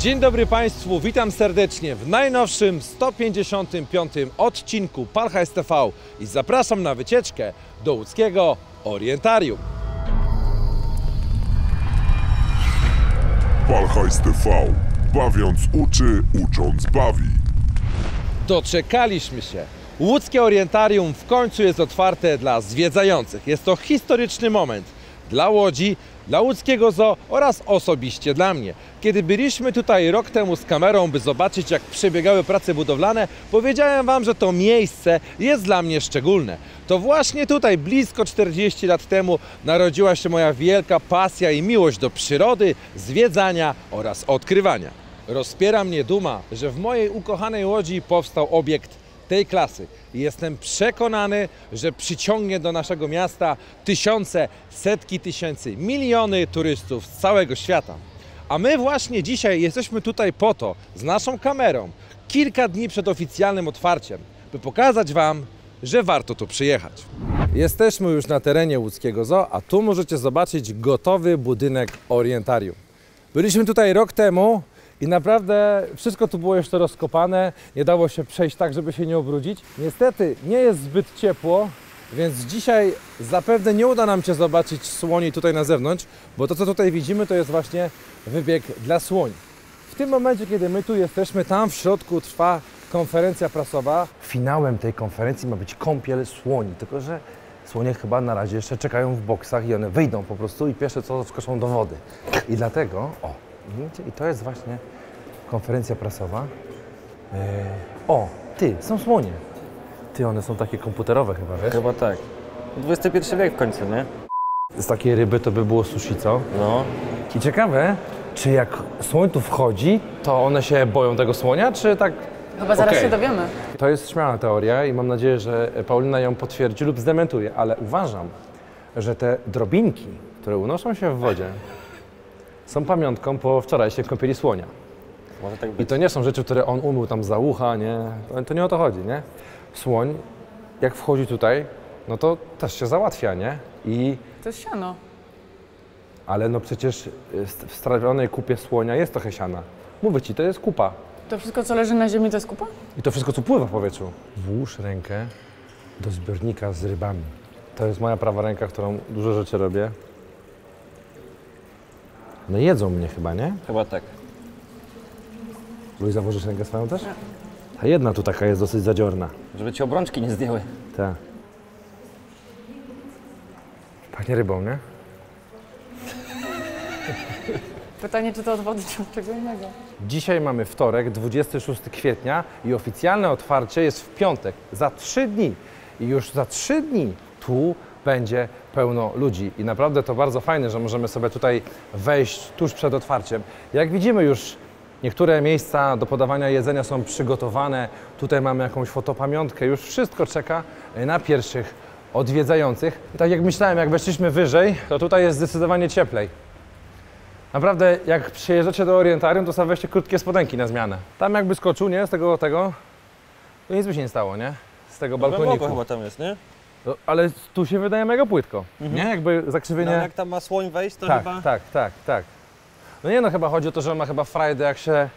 Dzień dobry Państwu, witam serdecznie w najnowszym 155 odcinku Palcha STV i zapraszam na wycieczkę do łódzkiego Orientarium. Palhajs TV. Bawiąc uczy, ucząc bawi. Doczekaliśmy się. Łódzkie Orientarium w końcu jest otwarte dla zwiedzających. Jest to historyczny moment dla Łodzi, dla łódzkiego zoo oraz osobiście dla mnie. Kiedy byliśmy tutaj rok temu z kamerą, by zobaczyć jak przebiegały prace budowlane, powiedziałem Wam, że to miejsce jest dla mnie szczególne. To właśnie tutaj, blisko 40 lat temu, narodziła się moja wielka pasja i miłość do przyrody, zwiedzania oraz odkrywania. Rozpiera mnie duma, że w mojej ukochanej Łodzi powstał obiekt tej klasy. Jestem przekonany, że przyciągnie do naszego miasta tysiące, setki tysięcy, miliony turystów z całego świata. A my właśnie dzisiaj jesteśmy tutaj po to, z naszą kamerą, kilka dni przed oficjalnym otwarciem, by pokazać Wam, że warto tu przyjechać. Jesteśmy już na terenie łódzkiego zoo, a tu możecie zobaczyć gotowy budynek orientarium. Byliśmy tutaj rok temu i naprawdę wszystko tu było jeszcze rozkopane, nie dało się przejść tak, żeby się nie obrudzić. Niestety nie jest zbyt ciepło, więc dzisiaj zapewne nie uda nam się zobaczyć słoni tutaj na zewnątrz, bo to co tutaj widzimy to jest właśnie wybieg dla słoni. W tym momencie, kiedy my tu jesteśmy, tam w środku trwa konferencja prasowa. Finałem tej konferencji ma być kąpiel słoni, tylko że słonie chyba na razie jeszcze czekają w boksach i one wyjdą po prostu i pierwsze co wskoczą do wody. I dlatego, o, i to jest właśnie konferencja prasowa. Eee, o, ty, są słonie. Ty, one są takie komputerowe chyba, wiesz? Chyba tak. XXI wiek w końcu, nie? Z takiej ryby to by było sushi, co? No. I ciekawe, czy jak słoń tu wchodzi, to one się boją tego słonia, czy tak Chyba zaraz Okej. się dowiemy. To jest śmiała teoria i mam nadzieję, że Paulina ją potwierdzi lub zdementuje, ale uważam, że te drobinki, które unoszą się w wodzie, są pamiątką po wczorajszej kąpieli słonia. Może tak I być. to nie są rzeczy, które on umył tam za ucha, nie? To, to nie o to chodzi, nie? Słoń, jak wchodzi tutaj, no to też się załatwia, nie? I, To jest siano. ale no przecież y, w strawionej kupie słonia jest trochę siana. Mówię ci, to jest kupa. To wszystko, co leży na ziemi, to jest kupa? I to wszystko, co pływa w powietrzu. Włóż rękę do zbiornika z rybami. To jest moja prawa ręka, którą dużo rzeczy robię. No jedzą mnie chyba, nie? Chyba tak. Luisa, założysz rękę swoją też? Ta jedna tu taka jest dosyć zadziorna. Żeby ci obrączki nie zdjęły. Tak. Pachnie rybą, nie? Pytanie, czy to od wody, czy od czego innego. Dzisiaj mamy wtorek, 26 kwietnia i oficjalne otwarcie jest w piątek, za trzy dni. I już za trzy dni tu będzie pełno ludzi. I naprawdę to bardzo fajne, że możemy sobie tutaj wejść tuż przed otwarciem. Jak widzimy już niektóre miejsca do podawania jedzenia są przygotowane. Tutaj mamy jakąś fotopamiątkę. Już wszystko czeka na pierwszych odwiedzających. I tak jak myślałem, jak weszliśmy wyżej, to tutaj jest zdecydowanie cieplej. Naprawdę, jak przyjeżdżacie do Orientarium, to sobie weźcie krótkie spodenki na zmianę. Tam jakby skoczył, nie? Z tego, tego, to nic by się nie stało, nie? Z tego balkoniku. chyba tam jest, nie? No, ale tu się wydaje mega płytko, nie? Jakby No, zakrzywienie... jak tam ma słoń wejść, to tak, chyba... tak, tak, tak. No nie no, chyba chodzi o to, że on ma chyba frajdę, jak się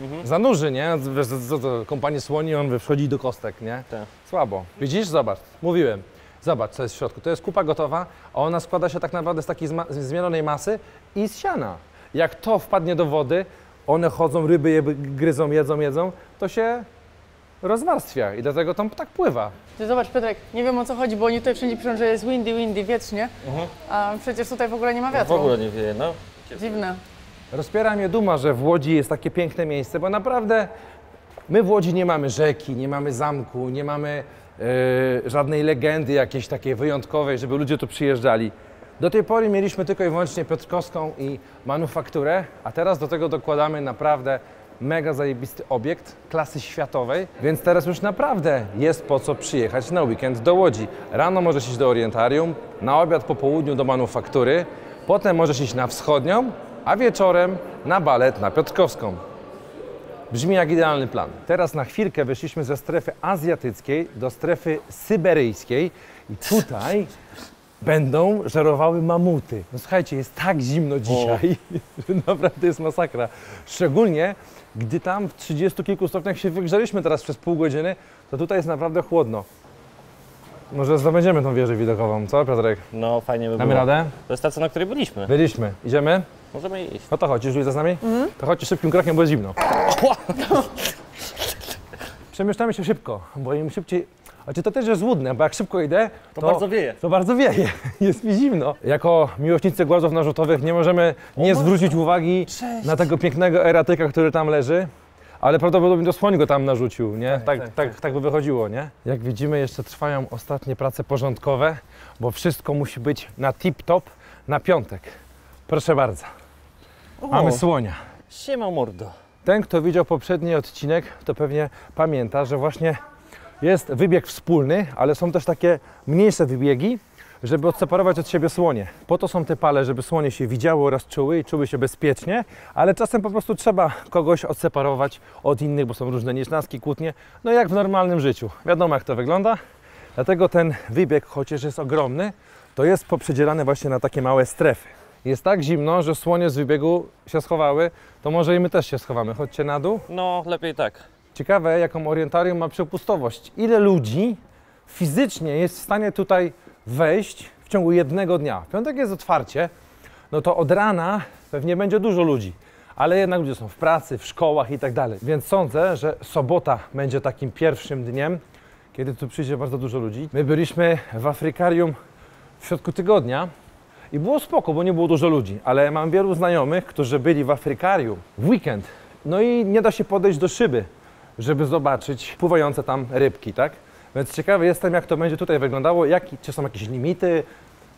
Mhm. zanurzy, nie? Wiesz, co to, kompanie słoni, on wchodzi do kostek, nie? Tak. Słabo. Widzisz? Zobacz, mówiłem. Zobacz, co jest w środku. To jest kupa gotowa, a ona składa się tak naprawdę z takiej zmielonej masy i z siana. Jak to wpadnie do wody, one chodzą, ryby je gryzą, jedzą, jedzą, to się rozwarstwia i dlatego tam tak pływa. Ty zobacz, Piotrek, nie wiem o co chodzi, bo oni tutaj wszędzie piszą, że jest windy, windy, wiecznie, a przecież tutaj w ogóle nie ma W wiatru. ogóle nie wieje, no. Dziwne. Rozpiera mnie duma, że w Łodzi jest takie piękne miejsce, bo naprawdę my w Łodzi nie mamy rzeki, nie mamy zamku, nie mamy e, żadnej legendy jakiejś takiej wyjątkowej, żeby ludzie tu przyjeżdżali. Do tej pory mieliśmy tylko i wyłącznie Piotrkowską i manufakturę, a teraz do tego dokładamy naprawdę mega zajebisty obiekt klasy światowej, więc teraz już naprawdę jest po co przyjechać na weekend do Łodzi. Rano możesz iść do Orientarium, na obiad po południu do manufaktury, potem możesz iść na wschodnią, a wieczorem na balet na Piotrkowską. Brzmi jak idealny plan. Teraz na chwilkę wyszliśmy ze strefy azjatyckiej do strefy syberyjskiej i tutaj będą żerowały mamuty. No słuchajcie, jest tak zimno dzisiaj, że naprawdę jest masakra. Szczególnie, gdy tam w 30 kilku stopniach się wygrzaliśmy teraz przez pół godziny, to tutaj jest naprawdę chłodno. Może zdobędziemy tą wieżę widokową, co Piotrek? No, fajnie by Damy było. radę? To jest ta, co na której byliśmy. Byliśmy. Idziemy? Możemy iść. No to chodź, już z nami? To chodźcie szybkim krokiem, bo jest zimno. Przemieszczamy się szybko, bo im szybciej... A czy to też jest złudne, bo jak szybko idę, to, bardzo wieje. To bardzo wieje, jest mi zimno. Jako miłośnicy głazów narzutowych nie możemy nie zwrócić uwagi na tego pięknego eratyka, który tam leży. Ale prawdopodobnie to słoń go tam narzucił, nie? Tak, tak, tak, by wychodziło, nie? Jak widzimy, jeszcze trwają ostatnie prace porządkowe, bo wszystko musi być na tip-top na piątek. Proszę bardzo. Mamy słonia. Siema mordo. Ten, kto widział poprzedni odcinek, to pewnie pamięta, że właśnie jest wybieg wspólny, ale są też takie mniejsze wybiegi, żeby odseparować od siebie słonie. Po to są te pale, żeby słonie się widziały oraz czuły i czuły się bezpiecznie, ale czasem po prostu trzeba kogoś odseparować od innych, bo są różne niesnaski, kłótnie, no jak w normalnym życiu. Wiadomo jak to wygląda, dlatego ten wybieg, chociaż jest ogromny, to jest poprzedzielany właśnie na takie małe strefy. Jest tak zimno, że słonie z wybiegu się schowały, to może i my też się schowamy. Chodźcie na dół. No, lepiej tak. Ciekawe, jaką orientarium ma przepustowość. Ile ludzi fizycznie jest w stanie tutaj wejść w ciągu jednego dnia? Piątek jest otwarcie, no to od rana pewnie będzie dużo ludzi, ale jednak ludzie są w pracy, w szkołach i tak dalej. Więc sądzę, że sobota będzie takim pierwszym dniem, kiedy tu przyjdzie bardzo dużo ludzi. My byliśmy w Afrykarium w środku tygodnia i było spoko, bo nie było dużo ludzi, ale mam wielu znajomych, którzy byli w Afrykarium w weekend. No i nie da się podejść do szyby, żeby zobaczyć pływające tam rybki, tak? Więc ciekawy jestem, jak to będzie tutaj wyglądało, jak, czy są jakieś limity.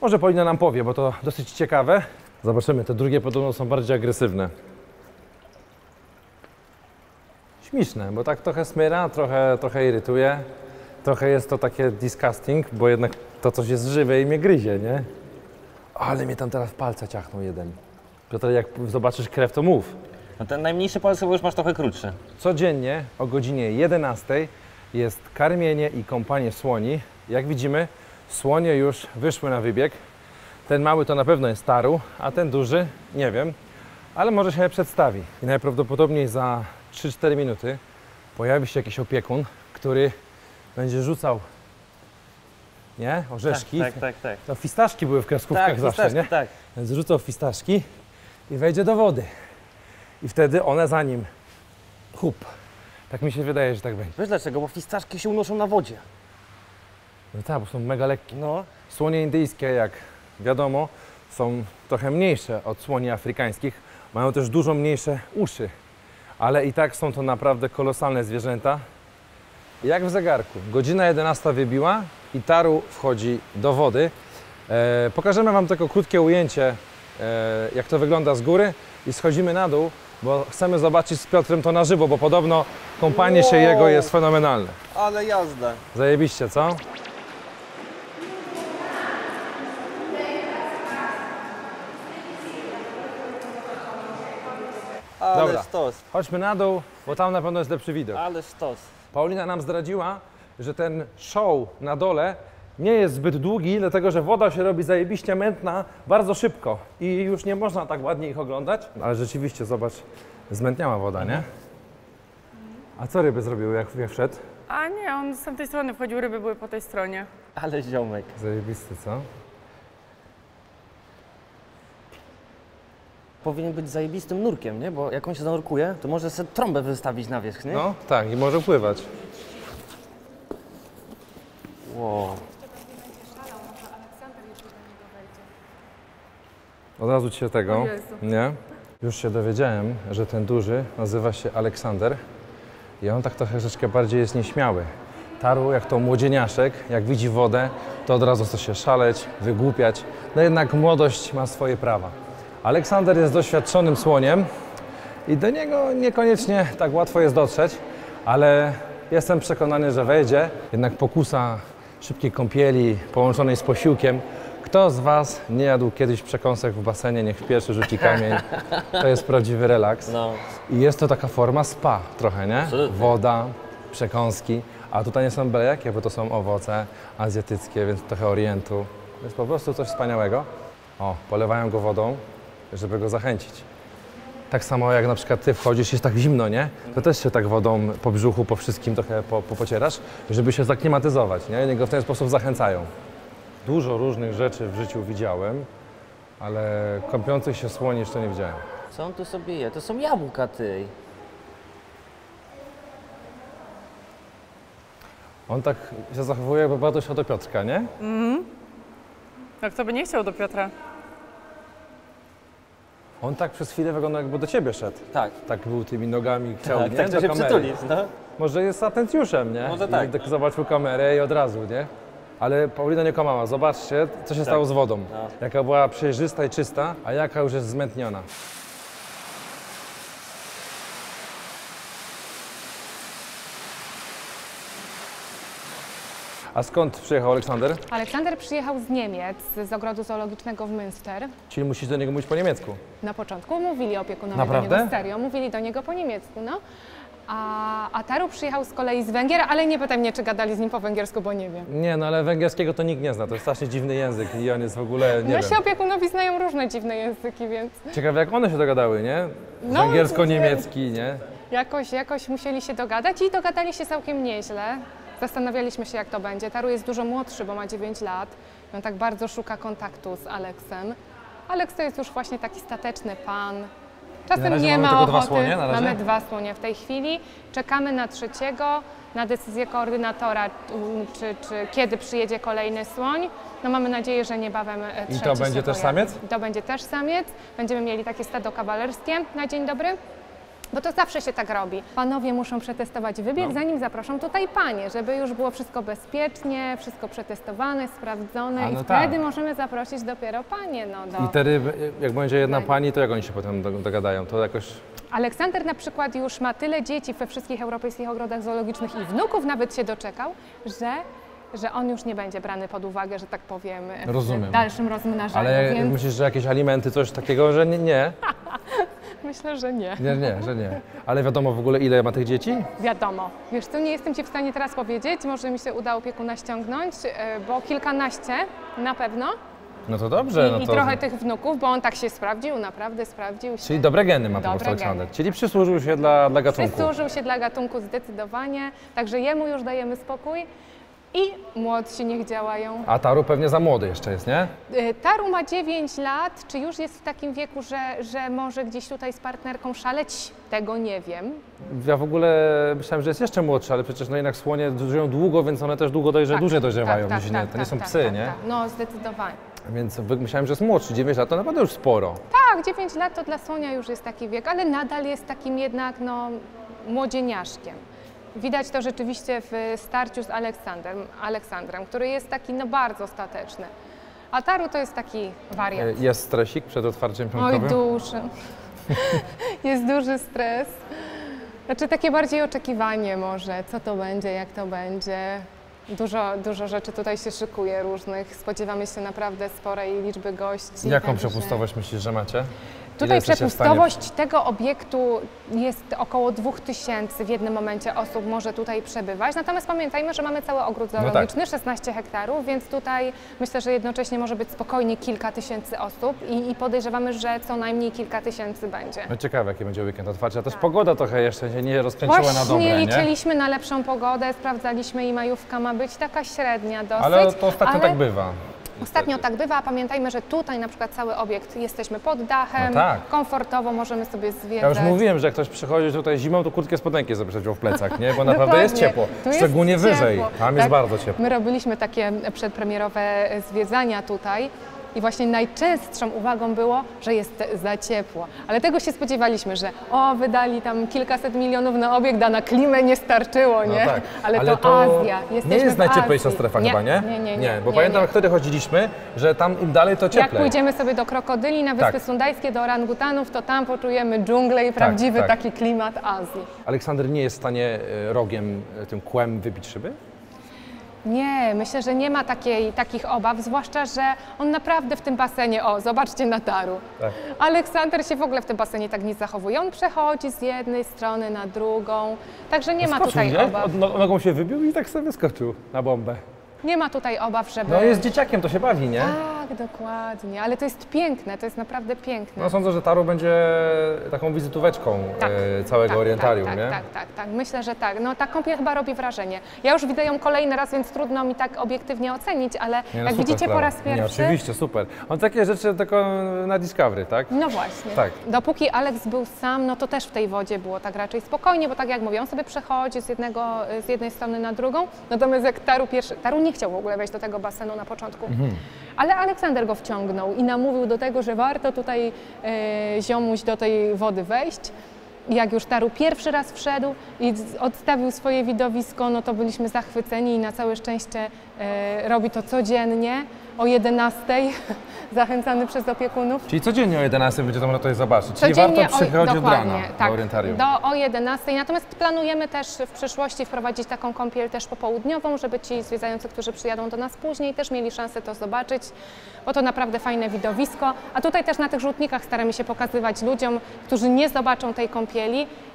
Może Paulina nam powie, bo to dosyć ciekawe. Zobaczymy, te drugie podobno są bardziej agresywne. Śmieszne, bo tak trochę smyra, trochę, trochę irytuje. Trochę jest to takie disgusting, bo jednak to coś jest żywe i mnie gryzie, nie? Ale mnie tam teraz palce ciachnął jeden. Piotr, jak zobaczysz krew, to mów. No ten najmniejszy palec chyba już masz trochę krótszy. Codziennie o godzinie 11 jest karmienie i kąpanie słoni. Jak widzimy, słonie już wyszły na wybieg. Ten mały to na pewno jest taru, a ten duży nie wiem, ale może się przedstawi. I najprawdopodobniej za 3-4 minuty pojawi się jakiś opiekun, który będzie rzucał nie? Orzeszki. Tak, tak, tak. To fistaszki były w kreskówkach Tak, zawsze, nie? tak. Więc rzucał fistaszki i wejdzie do wody. I wtedy one za nim. Hup. Tak mi się wydaje, że tak będzie. Wiesz dlaczego? Bo fistaszki się unoszą na wodzie. No tak, bo są mega lekkie. No. Słonie indyjskie, jak wiadomo, są trochę mniejsze od słoni afrykańskich. Mają też dużo mniejsze uszy. Ale i tak są to naprawdę kolosalne zwierzęta. Jak w zegarku. Godzina 11 wybiła i taru wchodzi do wody. E, pokażemy Wam tylko krótkie ujęcie, e, jak to wygląda z góry i schodzimy na dół, bo chcemy zobaczyć z Piotrem to na żywo, bo podobno kąpanie się Wow. jego jest fenomenalne. Ale jazda. Zajebiście, co? Ale Dobra. stos. Chodźmy na dół, bo tam na pewno jest lepszy widok. Ale stos. Paulina nam zdradziła, że ten show na dole nie jest zbyt długi, dlatego że woda się robi zajebiście mętna bardzo szybko i już nie można tak ładnie ich oglądać. Ale rzeczywiście, zobacz, zmętniała woda, nie? A co ryby zrobiły, jak, jak wszedł? A nie, on z tamtej strony wchodził, ryby były po tej stronie. Ale ziomek. Zajebisty, co? Powinien być zajebistym nurkiem, nie? Bo jak on się zanurkuje, to może sobie trąbę wystawić na wierzch, nie? No, tak, i może pływać. Wow. Od razu ci się tego, nie? Już się dowiedziałem, że ten duży nazywa się Aleksander i on tak troszeczkę bardziej jest nieśmiały. Taru jak to młodzieniaszek, jak widzi wodę, to od razu chce się szaleć, wygłupiać. No jednak młodość ma swoje prawa. Aleksander jest doświadczonym słoniem i do niego niekoniecznie tak łatwo jest dotrzeć, ale jestem przekonany, że wejdzie. Jednak pokusa szybkiej kąpieli połączonej z posiłkiem. Kto z Was nie jadł kiedyś przekąsek w basenie, niech pierwszy rzuci kamień. To jest prawdziwy relaks. No. I jest to taka forma spa trochę, nie? Absolutnie. Woda, przekąski, a tutaj nie są byle jakie, bo to są owoce azjatyckie, więc trochę orientu. To jest po prostu coś wspaniałego. O, polewają go wodą, żeby go zachęcić. Tak samo jak na przykład ty wchodzisz, jest tak zimno, nie? To też się tak wodą po brzuchu, po wszystkim trochę po, po, pocierasz, żeby się zaklimatyzować, nie? I go w ten sposób zachęcają. Dużo różnych rzeczy w życiu widziałem, ale kąpiących się słoni jeszcze nie widziałem. Co on tu sobie je? To są jabłka, ty. On tak się zachowuje, jakby bardzo się do Piotrka, nie? Jak to by nie chciał do Piotra? On tak przez chwilę wygląda, jakby do ciebie szedł. Tak. Tak był tymi nogami, chciał, Tak, nie? tak do to się kamery. przytuli, no. Może jest atencjuszem, nie? Może tak. I tak zobaczył kamerę i od razu, nie? Ale Paulina nie kłamała. Zobaczcie, co się stało z wodą. No. Jaka była przejrzysta i czysta, a jaka już jest zmętniona. A skąd przyjechał Aleksander? Aleksander przyjechał z Niemiec, z ogrodu zoologicznego w Münster. Czyli musisz do niego mówić po niemiecku. Na początku mówili opiekunowie Naprawdę? do niego serio, mówili do niego po niemiecku, no. A, a Taru przyjechał z kolei z Węgier, ale nie pytaj mnie, czy gadali z nim po węgiersku, bo nie wiem. Nie, no ale węgierskiego to nikt nie zna. To jest strasznie dziwny język i on jest w ogóle, nie Nasi wiem. opiekunowie znają różne dziwne języki, więc Ciekawe jak one się dogadały, nie? No, Węgiersko-niemiecki, nie? jakoś, jakoś musieli się dogadać i dogadali się całkiem nieźle. Zastanawialiśmy się, jak to będzie. Taru jest dużo młodszy, bo ma 9 lat. I on tak bardzo szuka kontaktu z Aleksem. Aleks to jest już właśnie taki stateczny pan. Czasem nie ma tylko dwa ochoty. słonie? Mamy dwa słonie w tej chwili. Czekamy na trzeciego, na decyzję koordynatora, mm, czy, czy kiedy przyjedzie kolejny słoń. No mamy nadzieję, że niebawem e, I trzeci to będzie też pojawi. samiec? To będzie też samiec. Będziemy mieli takie stado kawalerskie na dzień dobry. Bo to zawsze się tak robi. Panowie muszą przetestować wybieg, No. zanim zaproszą tutaj panie, żeby już było wszystko bezpiecznie, wszystko przetestowane, sprawdzone A, i no wtedy tak. możemy zaprosić dopiero panie. No, do... I wtedy, jak będzie jedna Tak. pani, to jak oni się potem do- dogadają? To jakoś... Aleksander na przykład już ma tyle dzieci we wszystkich europejskich ogrodach zoologicznych i wnuków nawet się doczekał, że, że on już nie będzie brany pod uwagę, że tak powiem, w Rozumiem. dalszym rozmnażaniu. Ale więc myślisz, że jakieś alimenty, coś takiego, że nie, nie? myślę, że nie. Nie, nie, że nie. Ale wiadomo w ogóle ile ma tych dzieci? Wiadomo. Wiesz co, nie jestem Ci w stanie teraz powiedzieć, może mi się uda opiekuna ściągnąć, e, bo kilkanaście na pewno. No to dobrze, I, no I to... trochę tych wnuków, bo on tak się sprawdził, naprawdę sprawdził się. Czyli dobre geny ma po Dobre prostu Aleksander. geny. Czyli przysłużył się dla, dla gatunku. Przysłużył się dla gatunku zdecydowanie, także jemu już dajemy spokój i młodsi niech działają. A Taru pewnie za młody jeszcze jest, nie? Y, Taru ma 9 lat, czy już jest w takim wieku, że, że może gdzieś tutaj z partnerką szaleć? Tego nie wiem. Ja w ogóle myślałem, że jest jeszcze młodszy, ale przecież no jednak słonie żyją długo, więc one też długo dojrze, Tak, dłużej dojrzewają tak, niż tak, nie. tak, To nie są tak, psy, tak, nie? tak. No, zdecydowanie. Więc myślałem, że jest młodszy. 9 lat to naprawdę już sporo. Tak, 9 lat to dla słonia już jest taki wiek, ale nadal jest takim jednak no, młodzieniaszkiem. Widać to rzeczywiście w starciu z Aleksandrem, Aleksandrem, który jest taki no, bardzo stateczny. A Taru to jest taki wariat. E, Jest stresik przed otwarciem Oj, piątkowym? duży. jest duży stres. Znaczy takie bardziej oczekiwanie może, co to będzie, jak to będzie. Dużo, dużo rzeczy tutaj się szykuje różnych. Spodziewamy się naprawdę sporej liczby gości. Jaką także- przepustowość myślisz, że macie? Tutaj przepustowość tego obiektu jest około 2000 w jednym momencie osób może tutaj przebywać. Natomiast pamiętajmy, że mamy cały ogród tak. zoologiczny, 16 hektarów, więc tutaj myślę, że jednocześnie może być spokojnie kilka tysięcy osób i, i podejrzewamy, że co najmniej kilka tysięcy będzie. No ciekawe, jaki będzie weekend otwarcia. Też pogoda trochę jeszcze się nie rozkręciła Właśnie na dobre, nie? liczyliśmy na lepszą pogodę, sprawdzaliśmy i majówka ma być taka średnia dosyć. Ale to ostatnio ale tak bywa. Ostatnio tak bywa, a pamiętajmy, że tutaj na przykład cały obiekt jesteśmy pod dachem, No tak. komfortowo możemy sobie zwiedzać. Ja już mówiłem, że jak ktoś przychodzi tutaj zimą, to kurtkę spodenki sobie w plecach, nie? Bo naprawdę jest ciepło. Tu jest Szczególnie wyżej. ciepło. Tam jest Tak. bardzo ciepło. My robiliśmy takie przedpremierowe zwiedzania tutaj i właśnie najczęstszą uwagą było, że jest za ciepło. Ale tego się spodziewaliśmy, że o, wydali tam kilkaset milionów na obiekt, a na klimę nie starczyło, nie? No tak. Ale, to, Azja. Jesteśmy Nie jest najcieplejsza strefa chyba, nie? Nie, nie, nie. bo pamiętam, jak wtedy chodziliśmy, że tam im dalej to Jak cieplej. pójdziemy sobie do krokodyli na Wyspy Tak. Sundajskie, do orangutanów, to tam poczujemy dżunglę i prawdziwy tak. taki klimat Azji. Aleksander nie jest w stanie e, rogiem, e, tym kłem wybić szyby? Nie, myślę, że nie ma takiej, takich obaw, zwłaszcza, że on naprawdę w tym basenie, o, zobaczcie na taru. Tak. Aleksander się w ogóle w tym basenie tak nie zachowuje. On przechodzi z jednej strony na drugą, także nie ma Skoczył, tutaj nie? obaw. Od no- Nogą się wybił i tak sobie wyskoczył na bombę. Nie ma tutaj obaw, żeby... No jest dzieciakiem, to się bawi, nie? Tak, dokładnie, ale to jest piękne, to jest naprawdę piękne. No sądzę, że Taru będzie taką wizytóweczką Tak, e, całego tak, orientarium, tak, nie? Tak, tak, tak, myślę, że tak. No ta kąpiel chyba robi wrażenie. Ja już widzę ją kolejny raz, więc trudno mi tak obiektywnie ocenić, ale Nie, no jak super widzicie po raz pierwszy... Nie, oczywiście, super. On takie rzeczy tylko na Discovery, tak? No właśnie. Tak. Dopóki Alex był sam, no to też w tej wodzie było tak raczej spokojnie, bo tak jak mówię, on sobie przechodzi z, jednego, z jednej strony na drugą. Natomiast jak Taru pierwszy, Taru nie chciał w ogóle wejść do tego basenu na początku. Ale Aleksander go wciągnął i namówił do tego, że warto tutaj e, ziomuś do tej wody wejść. Jak już Taru pierwszy raz wszedł i odstawił swoje widowisko, no to byliśmy zachwyceni i na całe szczęście e, robi to codziennie o 11, zachęcany przez opiekunów. Czyli codziennie o 11 będzie to można tutaj zobaczyć. Czyli Codziennie warto przychodzić od rana dokładnie, do tak, orientarium. Do o 11. Natomiast planujemy też w przyszłości wprowadzić taką kąpiel też popołudniową, żeby ci zwiedzający, którzy przyjadą do nas później, też mieli szansę to zobaczyć, bo to naprawdę fajne widowisko. A tutaj też na tych rzutnikach staramy się pokazywać ludziom, którzy nie zobaczą tej kąpieli,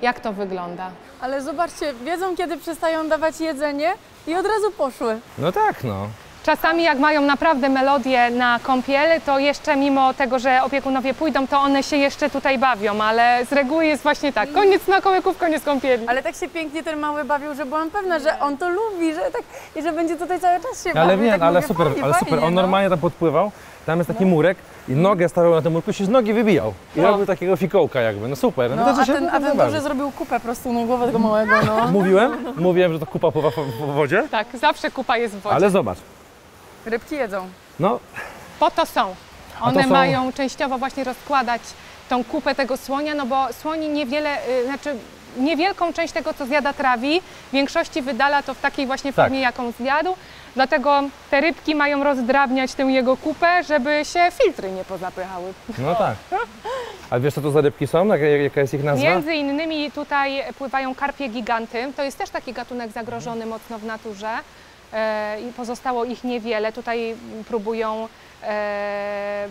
jak to wygląda. Ale zobaczcie, wiedzą kiedy przestają dawać jedzenie i od razu poszły. No tak, no. Czasami jak mają naprawdę melodię na kąpiel, to jeszcze mimo tego, że opiekunowie pójdą, to one się jeszcze tutaj bawią, ale z reguły jest właśnie tak, koniec nakołyków, koniec kąpieli. Ale tak się pięknie ten mały bawił, że byłam pewna, że on to lubi, że tak i że będzie tutaj cały czas się Ale bawił. nie, tak ale mówię, super, fajnie, ale super. On no. normalnie tam podpływał, tam jest taki murek i nogę stawiał na tym murku, się z nogi wybijał. I robił takiego fikołka jakby, no super. No, to a się ten, a ten duży zrobił kupę prostu na głowę tego małego, no. Mówiłem? Mówiłem, że to kupa po, po wodzie? Tak, zawsze kupa jest w wodzie. Ale zobacz, Rybki jedzą. no Po to są. to One są- mają częściowo właśnie rozkładać tą kupę tego słonia, no bo słoni niewiele, y, znaczy niewielką część tego, co zjada trawi, w większości wydala to w takiej właśnie Tak. formie, jaką zjadł. Dlatego te rybki mają rozdrabniać tę jego kupę, żeby się filtry nie pozapychały. No tak. A wiesz co to za rybki są? Jaka, jest ich nazwa? Między innymi tutaj pływają karpie giganty. To jest też taki gatunek zagrożony mocno w naturze e, i pozostało ich niewiele. Tutaj próbują e,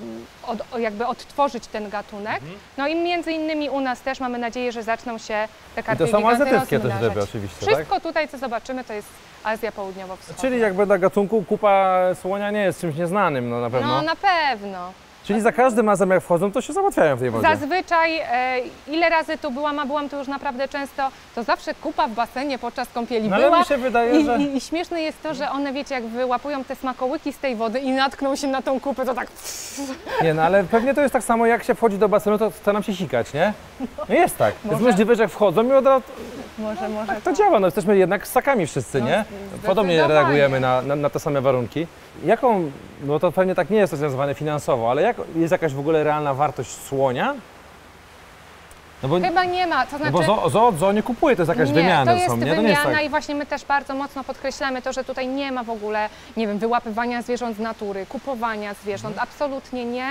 od, jakby odtworzyć ten gatunek. Mhm. No i między innymi u nas też mamy nadzieję, że zaczną się te I karpie to są azjatyckie też ryby oczywiście, tak? Wszystko tutaj, co zobaczymy, to jest Azja Południowo-Wschodnia. Czyli jakby dla gatunku kupa słonia nie jest czymś nieznanym, no na pewno. No na pewno. Czyli za każdym razem jak wchodzą, to się załatwiają w tej wodzie. Zazwyczaj, e, ile razy tu byłam, a byłam tu już naprawdę często, to zawsze kupa w basenie podczas kąpieli No ale była. mi się wydaje, I, że... i, I śmieszne jest to, że one, wiecie, jak wyłapują te smakołyki z tej wody i natkną się na tą kupę, to tak Nie, no ale pewnie to jest tak samo, jak się wchodzi do basenu, to staram się sikać, nie? No jest tak. Jest możliwe, że jak wchodzą i od razu może, może. to działa. No jesteśmy jednak ssakami wszyscy, nie? Podobnie reagujemy na, na, na te same warunki. Jaką, no to pewnie tak nie jest rozwiązywane finansowo, ale jak, jest jakaś w ogóle realna wartość słonia? No bo, Chyba nie ma, to no znaczy... bo zo, zo, zo nie kupuje, to jest jakaś nie, wymiana to jest są, nie? To wymiana nie jest tak. i właśnie my też bardzo mocno podkreślamy to, że tutaj nie ma w ogóle, nie wiem, wyłapywania zwierząt z natury, kupowania zwierząt, Mhm. absolutnie nie.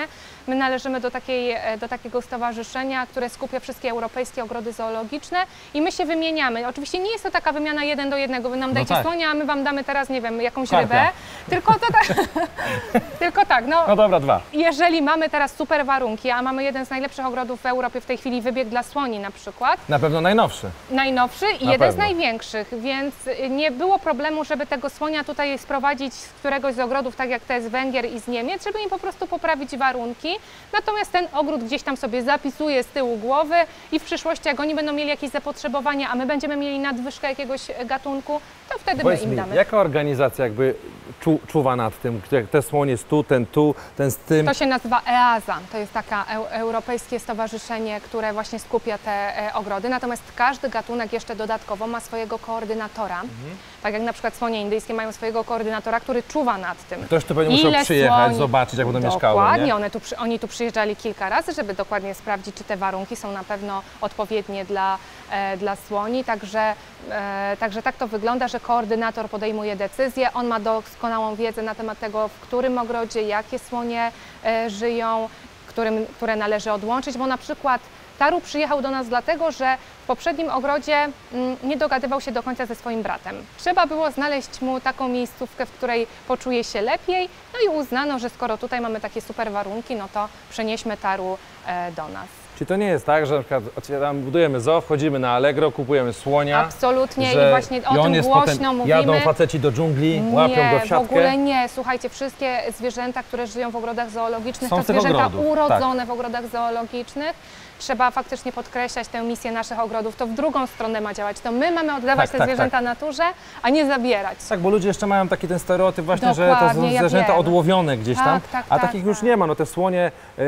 My należymy do, takiej, e, do takiego stowarzyszenia, które skupia wszystkie europejskie ogrody zoologiczne i my się wymieniamy. Oczywiście nie jest to taka wymiana jeden do jednego, wy nam dajcie tak. słonia, a my wam damy teraz, nie wiem, jakąś Karpia. rybę, tylko to tak, tylko tak, no No dobra, dwa. jeżeli mamy teraz super warunki, a mamy jeden z najlepszych ogrodów w Europie w tej chwili, wybieg dla słoni na przykład, Na pewno najnowszy. najnowszy i Na jeden z pewno. największych, więc y, nie było problemu, żeby tego słonia tutaj sprowadzić z któregoś z ogrodów, tak jak te z Węgier i z Niemiec, żeby im po prostu poprawić warunki. Natomiast ten ogród gdzieś tam sobie zapisuje z tyłu głowy i w przyszłości, jak oni będą mieli jakieś zapotrzebowanie, a my będziemy mieli nadwyżkę jakiegoś gatunku, to wtedy my Powiedz im mi, damy. jaka organizacja jakby czu, czuwa nad tym, gdzie te słoń jest tu, ten tu, ten z tym? To się nazywa EASA, to jest taka eu, europejskie stowarzyszenie, które właśnie skupia te e, ogrody. Natomiast każdy gatunek jeszcze dodatkowo ma swojego koordynatora. Mhm. Tak jak na przykład słonie indyjskie mają swojego koordynatora, który czuwa nad tym. Ktoś tu będzie musiał przyjechać, słoni- zobaczyć, jak będą mieszkały, Dokładnie, nie? one tu, oni tu przyjeżdżali kilka razy, żeby dokładnie sprawdzić, czy te warunki są na pewno odpowiednie dla, e, dla słoni. Także, e, także tak to wygląda, że koordynator podejmuje decyzję. On ma doskonałą wiedzę na temat tego, w którym ogrodzie, jakie słonie e, żyją, którym, które należy odłączyć, bo na przykład Taru przyjechał do nas dlatego, że w poprzednim ogrodzie mm, nie dogadywał się do końca ze swoim bratem. Trzeba było znaleźć mu taką miejscówkę, w której poczuje się lepiej, no i uznano, że skoro tutaj mamy takie super warunki, no to przenieśmy Taru e, do nas. Czyli to nie jest tak, że na przykład otwieramy, budujemy zoo, wchodzimy na Allegro, kupujemy słonia. Absolutnie że i właśnie o i on tym jest głośno potem, mówimy. Jadą faceci do dżungli, łapią nie, go w siatkę. w ogóle nie. Słuchajcie, wszystkie zwierzęta, które żyją w ogrodach zoologicznych, Są to zwierzęta ogrodów, tak. urodzone w ogrodach zoologicznych. Trzeba faktycznie podkreślać tę misję naszych ogrodów. To w drugą stronę ma działać. To my mamy oddawać Tak, te tak, zwierzęta naturze, a nie zabierać. Tak, bo ludzie jeszcze mają taki ten stereotyp właśnie, że to Dokładnie, są ja zwierzęta wiem. odłowione gdzieś Tak, tam, tak, a tak, takich już tak. nie ma. No te słonie, yy,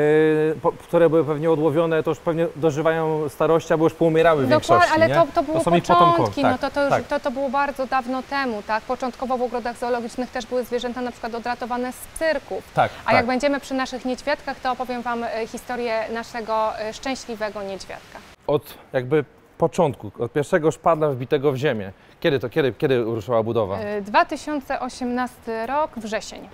które były pewnie odłowione, to już pewnie dożywają starości, albo już poumierały w większości, Dokładnie, ale to, to były ich początki, no tak, to, to, już, tak. to, to było bardzo dawno temu, tak? Początkowo w ogrodach zoologicznych też były zwierzęta na przykład odratowane z cyrków. Tak, A tak. jak będziemy przy naszych niedźwiadkach, to opowiem Wam e, historię naszego e, szczęśliwego niedźwiadka. Od jakby początku, od pierwszego szpadla wbitego w ziemię. Kiedy to, kiedy, kiedy ruszyła budowa? E, 2018 rok, wrzesień.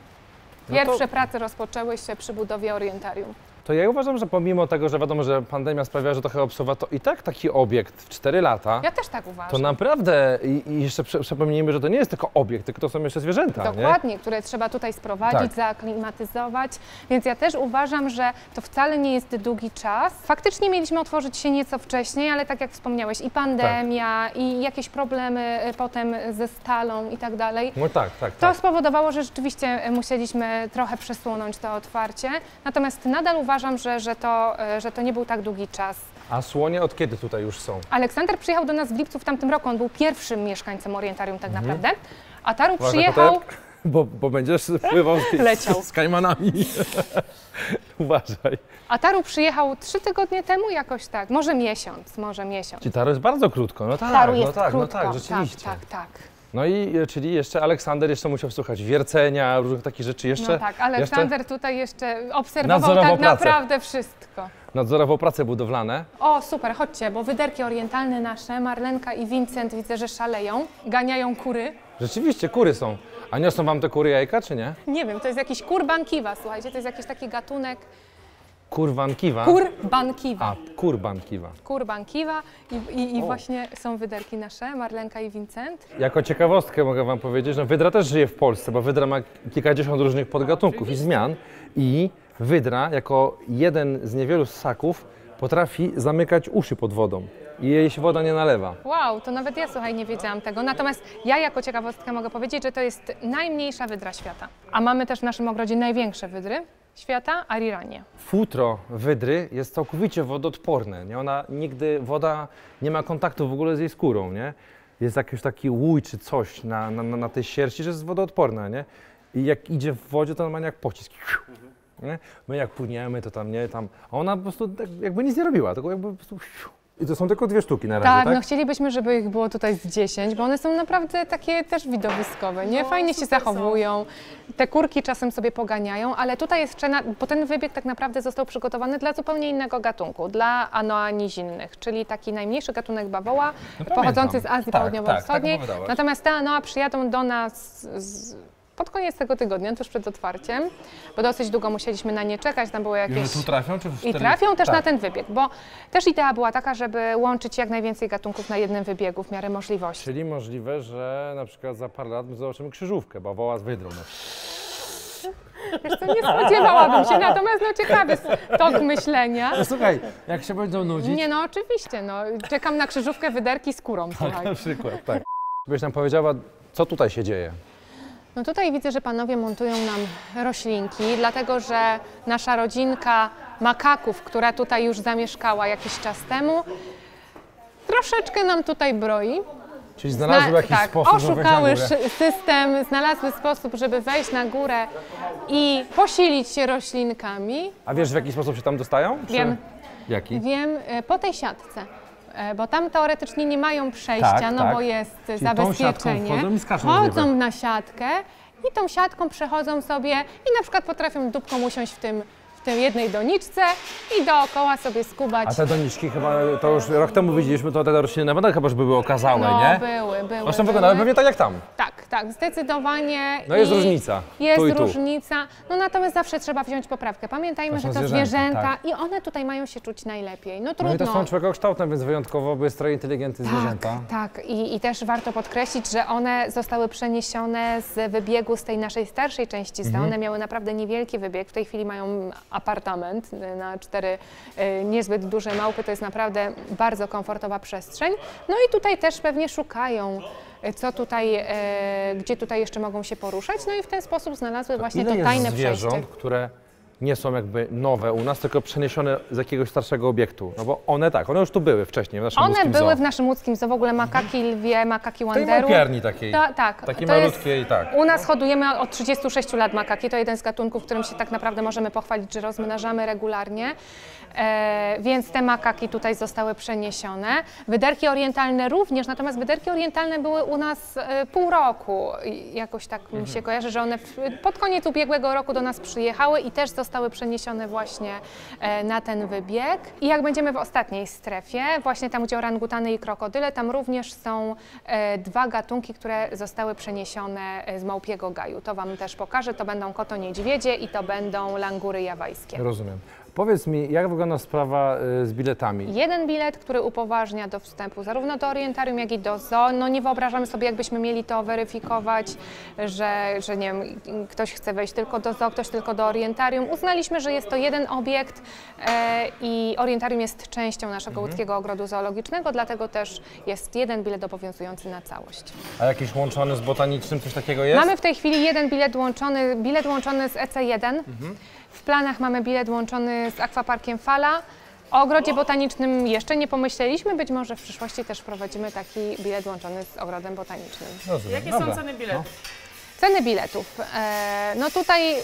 No Pierwsze prace rozpoczęły się przy budowie orientarium. To ja uważam, że pomimo tego, że wiadomo, że pandemia sprawia, że trochę obsuwa, to i tak taki obiekt w 4 lata, Ja też tak uważam. to naprawdę, i, i jeszcze przypomnijmy, że to nie jest tylko obiekt, tylko to są jeszcze zwierzęta, nie? Dokładnie, które trzeba tutaj sprowadzić, Tak. zaaklimatyzować. Więc ja też uważam, że to wcale nie jest długi czas. Faktycznie mieliśmy otworzyć się nieco wcześniej, ale tak jak wspomniałeś, i pandemia, i jakieś problemy y, potem ze stalą i tak dalej. No tak, tak, To tak. spowodowało, że rzeczywiście y, musieliśmy trochę przesunąć to otwarcie. Natomiast nadal uważam, że, że, to, y, że to nie był tak długi czas. A słonie od kiedy tutaj już są? Aleksander przyjechał do nas w lipcu w tamtym roku. On był pierwszym mieszkańcem orientarium tak naprawdę. A Taru przyjechał... Kotek, Bo, bo będziesz pływał z, Leciał. z kajmanami. Uważaj. A Taru przyjechał trzy tygodnie temu jakoś tak, może miesiąc, może miesiąc. Ci Taru jest bardzo krótko, no tak, Taru no jest tak, krótko. no tak, rzeczywiście. Tak, tak, tak. No i e, czyli jeszcze Aleksander jeszcze musiał słuchać wiercenia, różnych takich rzeczy jeszcze. No tak, Aleksander tutaj jeszcze obserwował tak pracę. naprawdę wszystko. jeszcze nadzorował prace budowlane. O, super, chodźcie, bo wyderki orientalne nasze, Marlenka i Vincent widzę, że szaleją, ganiają kury. Rzeczywiście, kury są. A niosą wam te kury jajka, czy nie? Nie wiem, to jest jakiś kur bankiwa, słuchajcie, to jest jakiś taki gatunek Kurwan kiwa. kur bankiwa. A, kurban kiwa. Kur bankiwa i, i, i właśnie są wyderki nasze, Marlenka i Vincent. Jako ciekawostkę mogę wam powiedzieć, że wydra też żyje w Polsce, bo wydra ma kilkadziesiąt różnych podgatunków i zmian i wydra jako jeden z niewielu ssaków potrafi zamykać uszy pod wodą i jej się woda nie nalewa. Wow, to nawet ja, słuchaj, nie wiedziałam tego. Natomiast ja jako ciekawostkę mogę powiedzieć, że to jest najmniejsza wydra świata. A mamy też w naszym ogrodzie największe wydry świata, ariranie. Futro wydry jest całkowicie wodoodporne. Nie? Ona nigdy, woda nie ma kontaktu w ogóle z jej skórą. Nie? Jest jakiś taki łój czy coś na, na, na tej sierści, że jest wodoodporna. Nie? I jak idzie w wodzie, to normalnie jak pocisk. Nie? My jak płyniemy, to tam nie, tam. A ona po prostu tak jakby nic nie robiła, tylko jakby po prostu. I to są tylko dwie sztuki na razie, Tak, tak? no chcielibyśmy, żeby ich było tutaj z 10, bo one są naprawdę takie też widowiskowe, nie? Fajnie się zachowują. Te kurki czasem sobie poganiają, ale tutaj jest szczena, bo ten wybieg tak naprawdę został przygotowany dla zupełnie innego gatunku, dla anoa nizinnych, czyli taki najmniejszy gatunek bawoła, pochodzący z Azji Tak, Południowo-Wschodniej. tak, tak opowiadałaś. Natomiast te anoa przyjadą do nas z, pod koniec tego tygodnia, tuż przed otwarciem, bo dosyć długo musieliśmy na nie czekać, tam były jakieś... trafią, czy I trafią też tak. na ten wybieg, bo też idea była taka, żeby łączyć jak najwięcej gatunków na jednym wybiegu w miarę możliwości. Czyli możliwe, że na przykład za parę lat my zobaczymy krzyżówkę, bawoła z wydrą. Wiesz co, nie spodziewałabym się, natomiast no ciekawy jest tok myślenia. No słuchaj, jak się będą nudzić, Nie no, oczywiście, no. Czekam na krzyżówkę wyderki z kurą, słuchaj. na przykład, tak. Byś nam powiedziała, co tutaj się dzieje. No tutaj widzę, że panowie montują nam roślinki, dlatego że nasza rodzinka makaków, która tutaj już zamieszkała jakiś czas temu, troszeczkę nam tutaj broi. Czyli znalazły Zna- jakiś tak, sposób, żeby wejść na oszukały system, znalazły sposób, żeby wejść na górę i posilić się roślinkami. A wiesz, w jaki sposób się tam dostają? Czy- Wiem. Jaki? Wiem, e, po tej siatce. E, Bo tam teoretycznie nie mają przejścia, Tak, no tak. bo jest Czyli tą zabezpieczenie. siatką wchodzą i skaczą Chodzą na siatkę i tą siatką przechodzą sobie i na przykład potrafią dupką usiąść w tym, tej jednej doniczce i dookoła sobie skubać. A te doniczki chyba, to już rok temu widzieliśmy, to te rośliny naprawdę chyba już były okazałe, no, nie? były, były. Zresztą wyglądały pewnie tak jak tam. Tak, tak, zdecydowanie. No jest I różnica, Jest tu tu. różnica, no natomiast zawsze trzeba wziąć poprawkę. Pamiętajmy, To że to zwierzęta, zwierzęta tak. i one tutaj mają się czuć najlepiej. No No trudno. i to są człowiekokształtne, więc wyjątkowo, bo jest trochę inteligentne zwierzęta. Tak, tak. I, I też warto podkreślić, że one zostały przeniesione z wybiegu z tej naszej starszej części Mhm. One miały naprawdę niewielki wybieg. W tej chwili mają apartament y, na cztery y, niezbyt duże małpy. To jest naprawdę bardzo komfortowa przestrzeń. No i tutaj też pewnie szukają. y, Co tutaj, e, gdzie tutaj jeszcze mogą się poruszać, no i w ten sposób znalazły właśnie to jest tajne zwierząt, przejście. które nie są jakby nowe u nas, tylko przeniesione z jakiegoś starszego obiektu? No bo one tak, one już tu były wcześniej w naszym One łódzkim były zoo. w naszym łódzkim zoo, w ogóle makaki lwie, makaki tej wanderu. małpiarni takiej. Ta, tak. Takiej to jest- malutkiej, tak. U nas hodujemy od 36 lat makaki. To jeden z gatunków, którym się tak naprawdę możemy pochwalić, że rozmnażamy regularnie. E, więc te makaki tutaj zostały przeniesione. Wyderki orientalne również, natomiast wyderki orientalne były u nas e, pół roku. I Jakoś tak mi się kojarzy, że one w, pod koniec ubiegłego roku do nas przyjechały i też zostały przeniesione właśnie e, na ten wybieg. I jak będziemy w ostatniej strefie, właśnie tam gdzie orangutany i krokodyle, tam również są e, dwa gatunki, które zostały przeniesione e, z małpiego gaju. To Wam też pokażę. To będą koto niedźwiedzie i to będą langury jawajskie. Rozumiem. Powiedz mi, jak wygląda sprawa y, z biletami? Jeden bilet, który upoważnia do wstępu zarówno do orientarium, jak i do zoo. No nie wyobrażamy sobie, jakbyśmy mieli to weryfikować, że, że nie wiem, ktoś chce wejść tylko do zoo, ktoś tylko do orientarium. Uznaliśmy, że jest to jeden obiekt e, i orientarium jest częścią naszego łódzkiego ogrodu zoologicznego, dlatego też jest jeden bilet obowiązujący na całość. A jakiś łączony z botanicznym, coś takiego jest? Mamy w tej chwili jeden bilet łączony, bilet łączony z EC1. W planach mamy bilet łączony z akwaparkiem Fala. O ogrodzie botanicznym jeszcze nie pomyśleliśmy, być może w przyszłości też wprowadzimy taki bilet łączony z ogrodem botanicznym. Rozumiem. Jakie Dobra. są ceny biletów? Ceny biletów. E, no tutaj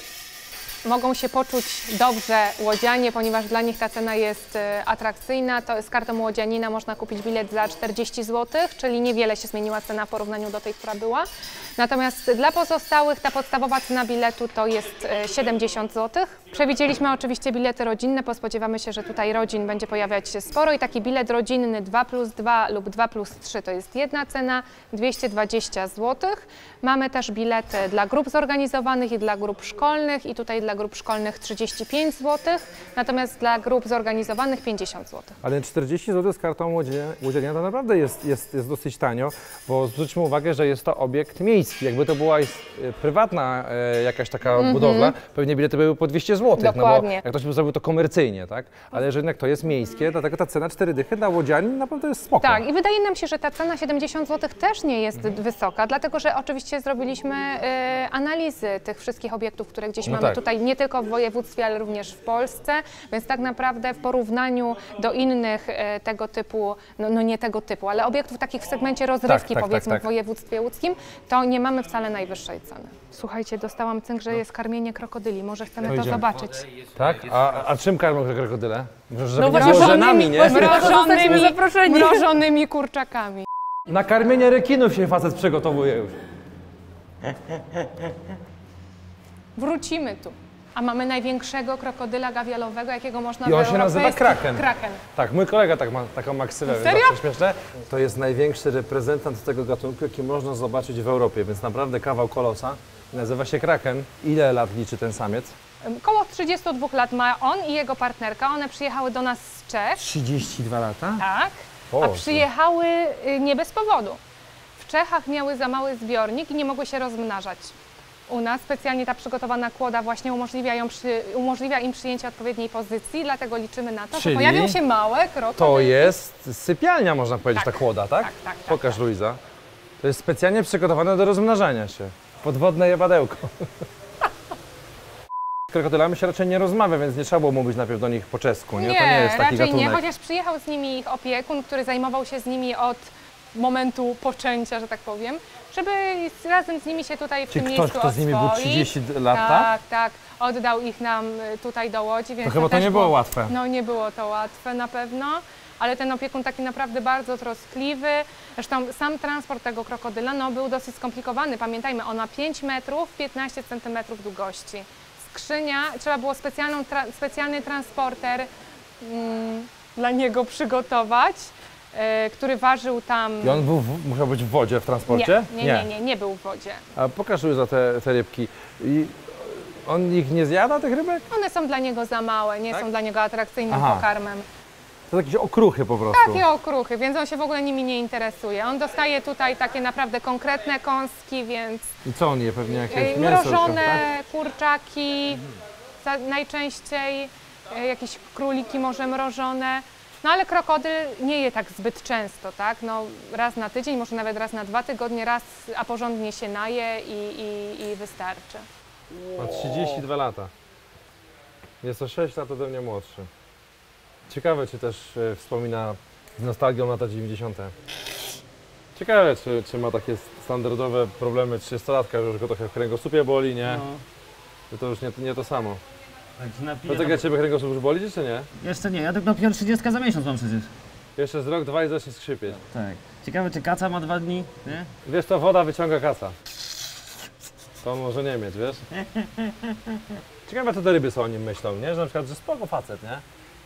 mogą się poczuć dobrze łodzianie, ponieważ dla nich ta cena jest e, atrakcyjna. To z kartą łodzianina można kupić bilet za 40 zł, czyli niewiele się zmieniła cena w porównaniu do tej, która była. Natomiast dla pozostałych ta podstawowa cena biletu to jest e, 70 zł. Przewidzieliśmy oczywiście bilety rodzinne, bo spodziewamy się, że tutaj rodzin będzie pojawiać się sporo i taki bilet rodzinny 2 plus 2 lub 2 plus 3 to jest jedna cena, 220 zł. Mamy też bilety dla grup zorganizowanych i dla grup szkolnych i tutaj dla grup szkolnych 35 zł, natomiast dla grup zorganizowanych 50 zł. Ale 40 zł z kartą łodzienia, to naprawdę jest, jest, jest dosyć tanio, bo zwróćmy uwagę, że jest to obiekt miejski. Jakby to była e, prywatna e, jakaś taka budowla, pewnie bilety były po 200 zł. No bo. Dokładnie. jak ktoś by zrobił to komercyjnie, tak? Ale że jednak to jest miejskie, dlatego ta cena 4 dychy dla łodzianin naprawdę jest spoko. Tak, i wydaje nam się, że ta cena 70 zł też nie jest wysoka, dlatego że oczywiście zrobiliśmy e, analizy tych wszystkich obiektów, które gdzieś No mamy tak. tutaj, nie tylko w województwie, ale również w Polsce, więc tak naprawdę w porównaniu do innych e, tego typu, no, no nie tego typu, ale obiektów takich w segmencie rozrywki tak, tak, powiedzmy tak. w województwie łódzkim, to nie mamy wcale najwyższej ceny. Słuchajcie, dostałam cynk, że jest karmienie krokodyli, może chcemy To to zobaczyć. Tak? A, a czym karmią te krokodyle? Żeby No żenami, nie? mrożonymi, mrożonymi kurczakami. Na karmienie rekinów się facet przygotowuje już. Wrócimy tu. A mamy największego krokodyla gawialowego, jakiego można I on się nazywa kraken. Kraken. Tak, mój kolega tak ma taką maksywę, więc Serio? śmieszne. To jest największy reprezentant tego gatunku, jaki można zobaczyć w Europie, więc naprawdę kawał kolosa. Nazywa się kraken. Ile lat liczy ten samiec? Koło 32 lat ma on i jego partnerka. One przyjechały do nas z Czech. 32 lata? Tak. A Boże. przyjechały y, nie bez powodu. W Czechach miały za mały zbiornik i nie mogły się rozmnażać. U nas specjalnie ta przygotowana kłoda właśnie umożliwia, ją przy, umożliwia im przyjęcie odpowiedniej pozycji, dlatego liczymy na to, Czyli że pojawią się małe krokodyle. To jest sypialnia, można powiedzieć, Tak. ta kłoda, tak? Tak, tak, tak, Pokaż, Luiza. To jest specjalnie przygotowane do rozmnażania się. Podwodne jebadełko. Krokodylami się raczej nie rozmawia, więc nie trzeba było mówić najpierw do nich po czesku, nie? to nie jest taki raczej gatunek. nie, chociaż przyjechał z nimi ich opiekun, który zajmował się z nimi od momentu poczęcia, że tak powiem, żeby razem z nimi się tutaj w Czy tym ktoś, miejscu kto z nimi był oswoić. 30 lat, tak? Tak, tak. Oddał ich nam y, tutaj do Łodzi, więc To chyba to też nie było łatwe. No nie było to łatwe na pewno, ale ten opiekun taki naprawdę bardzo troskliwy. Zresztą sam transport tego krokodyla no, był dosyć skomplikowany. Pamiętajmy, on ma 5 metrów, 15 centymetrów długości. Skrzynia, trzeba było specjalną, tra, specjalny transporter mm, dla niego przygotować. E, który ważył tam... I on był w, musiał być w wodzie w transporcie? nie, nie, nie, nie, nie był w wodzie. A pokaż za te, te rybki. I on ich nie zjada, tych rybek? One są dla niego za małe, nie są dla niego atrakcyjnym Aha. pokarmem. To jakieś okruchy po prostu. Takie okruchy, więc on się w ogóle nimi nie interesuje. On dostaje tutaj takie naprawdę konkretne kąski, więc I co on je? Pewnie jakieś e, mięso? mrożone tak? kurczaki, za, najczęściej e, jakieś króliki może mrożone. No ale krokodyl nie je tak zbyt często, tak? No raz na tydzień, może nawet raz na dwa tygodnie, raz, a porządnie się naje i, i, i wystarczy. Ma 32 lata. Jest o 6 lat ode mnie młodszy. Ciekawe, czy też e, wspomina z nostalgią lata 90. Ciekawe, czy, czy ma takie standardowe problemy 30-latka, że go trochę w kręgosłupie boli, nie? No. To już nie, nie to samo. Tak się napiję. To tak jak Ciebie kręgosłup już boli, czy nie? Jeszcze nie, ja tak dopiero 30 za miesiąc mam przecież. Jeszcze z rok, dwa i zacznie skrzypieć. Tak. Ciekawe, czy kaca ma dwa dni, nie? Wiesz, to woda wyciąga kaca. To może nie mieć, wiesz? Ciekawe, co te ryby są o nim myślą, nie? Że na przykład, że spoko facet, nie?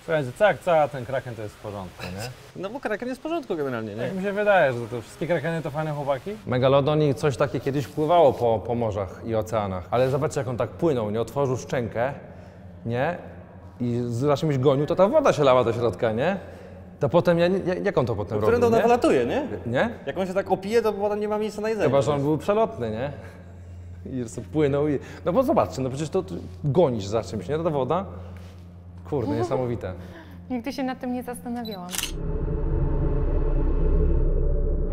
Słuchajcie, cak, cak, ten kraken to jest w porządku, nie? No bo kraken jest w porządku generalnie, nie? Tak mi się wydaje, że to wszystkie krakeny to fajne chłopaki. Megalodon i coś takie kiedyś pływało po, po morzach i oceanach. Ale zobaczcie, jak on tak płynął, nie? Otworzył szczękę, nie? I z czymś gonił, to ta woda się lała do środka, nie? To potem, ja, ja, jak on to potem Który robił, to nie? wylatuje, nie? Nie? Jak on się tak opije, to potem nie ma miejsca na jedzenie. Chyba, że on był przelotny, nie? I sobie płynął i... No bo zobaczcie, no przecież to to gonisz za czymś, nie? To ta woda? Kurde, niesamowite. Nigdy się nad tym nie zastanawiałam.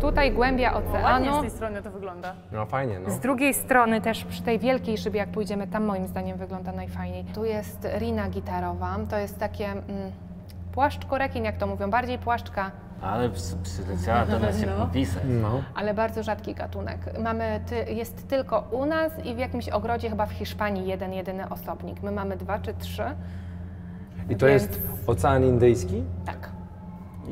Tutaj głębia Ładnie z oceanu. tej strony to wygląda. No fajnie, no. Z drugiej strony też przy tej wielkiej szybie, jak pójdziemy, tam moim zdaniem wygląda najfajniej. Tu jest rina gitarowa, to jest takie mm, płaszczko rekin, jak to mówią, bardziej płaszczka, Ale przyleciała do nas się popisać. No. ale bardzo rzadki gatunek. Mamy, ty, jest tylko u nas i w jakimś ogrodzie chyba w Hiszpanii jeden, jedyny osobnik. My mamy dwa czy trzy. I to Więc- jest Ocean Indyjski? Tak.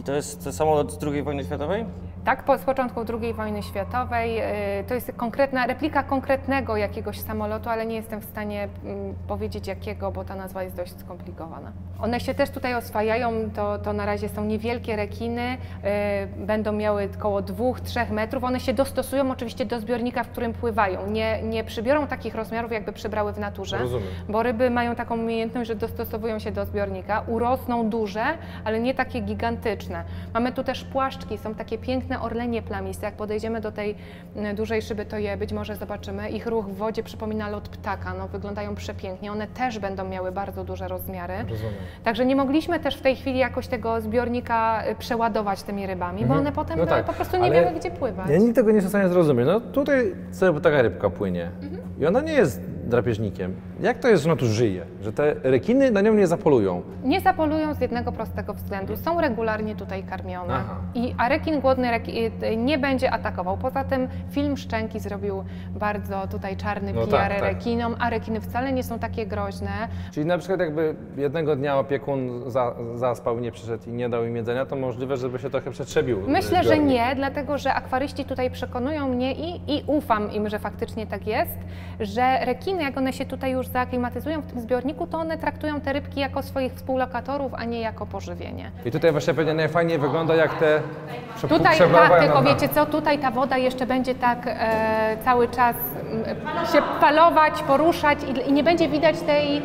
I to jest to samolot z II wojny światowej? Tak, po, z początku II wojny światowej. y, To jest konkretna replika konkretnego jakiegoś samolotu, ale nie jestem w stanie mm, powiedzieć jakiego, bo ta nazwa jest dość skomplikowana. One się też tutaj oswajają, to, to na razie są niewielkie rekiny, y, będą miały około 2-3 metrów. One się dostosują oczywiście do zbiornika, w którym pływają. Nie, nie przybiorą takich rozmiarów, jakby przybrały w naturze. Rozumiem. Bo ryby mają taką umiejętność, że dostosowują się do zbiornika, urosną duże, ale nie takie gigantyczne. Mamy tu też płaszczki, są takie piękne orlenie plamiste. Jak podejdziemy do tej mm, dużej szyby, to je być może zobaczymy. Ich ruch w wodzie przypomina lot ptaka, no, wyglądają przepięknie. One też będą miały bardzo duże rozmiary. Rozumiem. Także nie mogliśmy też w tej chwili jakoś tego zbiornika y, przeładować tymi rybami, bo one potem No tak, po prostu nie ale miały gdzie pływać. Ja nigdy tego nie jestem w stanie zrozumieć. No tutaj sobie taka rybka płynie i ona nie jest drapieżnikiem. Jak to jest, że ona tu żyje? Że te rekiny na nią nie zapolują? Nie zapolują z jednego prostego względu. Są regularnie tutaj karmione. Aha. I, a rekin głodny reki, y, nie będzie atakował. Poza tym film Szczęki zrobił bardzo tutaj czarny No PR tak, tak. rekinom, a rekiny wcale nie są takie groźne. Czyli na przykład jakby jednego dnia opiekun za, zaspał, nie przyszedł i nie dał im jedzenia, to możliwe, żeby się trochę przetrzebił. Myślę, że nie, dlatego że akwaryści tutaj przekonują mnie i, i ufam im, że faktycznie tak jest, że rekiny, jak one się tutaj już zaaklimatyzują w tym zbiorniku, to one traktują te rybki jako swoich współlokatorów, a nie jako pożywienie. I tutaj właśnie pewnie najfajniej wygląda jak te Tutaj tak, tylko wiecie co, tutaj ta woda jeszcze będzie tak e, cały czas się falować, poruszać i, i nie będzie widać tej,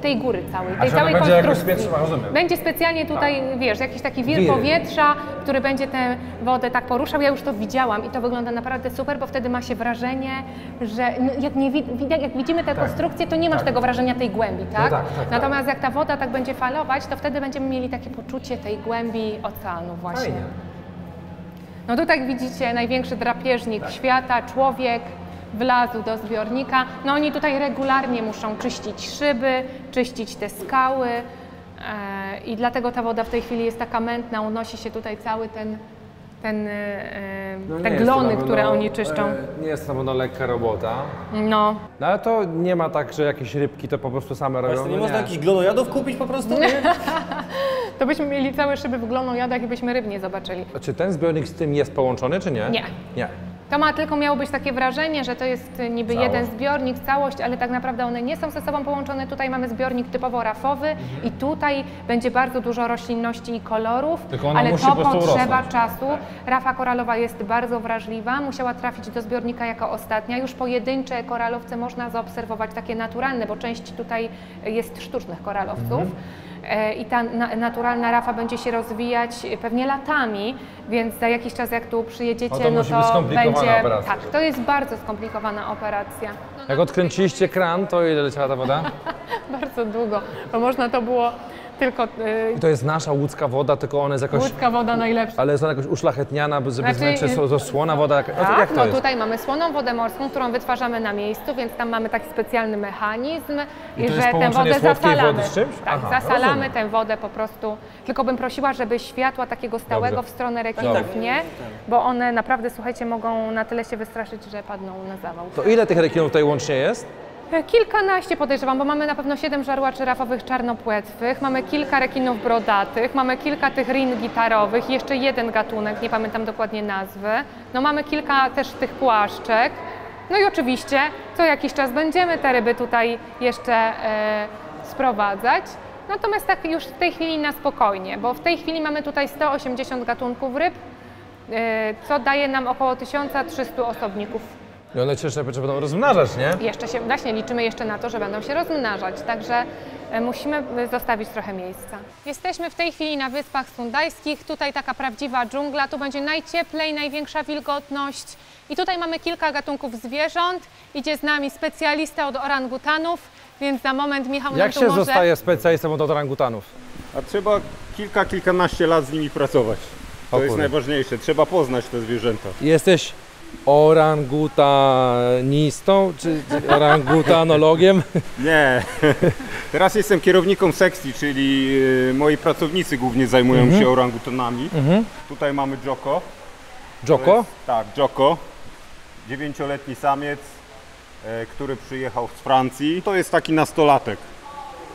tej góry całej, tej całej będzie jakoś konstrukcji. spieprzyła, rozumiem. Będzie specjalnie tutaj, wiesz, jakiś taki wir powietrza, który będzie tę wodę tak poruszał. Ja już to widziałam i to wygląda naprawdę super, bo wtedy ma się wrażenie, że no, jak, nie, jak widzimy tę konstrukcję, to nie masz tego wrażenia tej głębi, tak? tak, tak, tak. Natomiast jak ta woda tak będzie falować, to wtedy będziemy mieli takie poczucie tej głębi oceanu właśnie. Fajnie. No tutaj widzicie największy drapieżnik świata, człowiek wlazł do zbiornika. No oni tutaj regularnie muszą czyścić szyby, czyścić te skały e, i dlatego ta woda w tej chwili jest taka mętna, unosi się tutaj cały ten, ten, e, No te nie glony, na które pewno, oni czyszczą. e, Nie jest to na pewno lekka robota. No, No ale to nie ma tak, że jakieś rybki to po prostu same robią. Właśnie nie no można jakichś glonojadów kupić po prostu? Nie? to byśmy mieli całe szyby w glonojadach i byśmy ryb nie zobaczyli. Czy ten zbiornik z tym jest połączony, czy nie? Nie. Nie. To ma tylko miało być takie wrażenie, że to jest niby Całość. jeden zbiornik, całość, ale tak naprawdę one nie są ze sobą połączone. Tutaj mamy zbiornik typowo rafowy Mhm. i tutaj będzie bardzo dużo roślinności i kolorów, ale to potrzeba rosnąć. czasu. Rafa koralowa jest bardzo wrażliwa, musiała trafić do zbiornika jako ostatnia. Już pojedyncze koralowce można zaobserwować takie naturalne, bo część tutaj jest sztucznych koralowców. Mhm. E, I ta na, naturalna rafa będzie się rozwijać pewnie latami, więc za jakiś czas jak tu przyjedziecie, No to no to być skomplikowana będzie. operacja. Tak, to jest bardzo skomplikowana operacja. Jak odkręciliście kran, to ile leciała ta woda? Bardzo długo, bo można to było tylko I to jest nasza łódzka woda, tylko ona jest jakoś... łódka woda najlepsza. Ale jest ona jakoś uszlachetniana, żeby Znaczy, znaczy, to, to słona woda. Jak, Tak, jak to no jest? tutaj mamy słoną wodę morską, którą wytwarzamy na miejscu, więc tam mamy taki specjalny mechanizm, I że tę wodę zasalamy. wody z czymś? Tak, Aha, zasalamy rozumiem. tę wodę po prostu. Tylko bym prosiła, żeby światła takiego stałego Dobrze. w stronę rekinów Tak, nie, bo one naprawdę, słuchajcie, mogą na tyle się wystraszyć, że padną na zawał. To ile tych rekinów tutaj łącznie jest? E, Kilkanaście podejrzewam, bo mamy na pewno siedem żarłaczy rafowych czarnopłetwych, mamy kilka rekinów brodatych, mamy kilka tych rin gitarowych, jeszcze jeden gatunek, nie pamiętam dokładnie nazwy. No mamy kilka też tych płaszczek. No i oczywiście co jakiś czas będziemy te ryby tutaj jeszcze e, sprowadzać. Natomiast tak już w tej chwili na spokojnie, bo w tej chwili mamy tutaj 180 gatunków ryb, e, co daje nam około 1300 osobników I one się jeszcze będą rozmnażać, nie? jeszcze się, właśnie liczymy jeszcze na to, że będą się rozmnażać, także e, musimy e, zostawić trochę miejsca. Jesteśmy w tej chwili na Wyspach Sundajskich, tutaj taka prawdziwa dżungla, tu będzie najcieplej, największa wilgotność i tutaj mamy kilka gatunków zwierząt, idzie z nami specjalista od orangutanów, więc za moment Michał Jak się może... zostaje specjalistą od orangutanów? A trzeba kilka, kilkanaście lat z nimi pracować. To jest najważniejsze. Trzeba poznać te zwierzęta. Jesteś orangutanistą, czy, czy orangutanologiem? Nie. Teraz jestem kierownikiem sekcji, czyli y, moi pracownicy głównie zajmują Mhm. się orangutanami. Tutaj mamy Joko. Joko? jest- Tak, Joko. Dziewięcioletni samiec, e, który przyjechał z Francji. To jest taki nastolatek,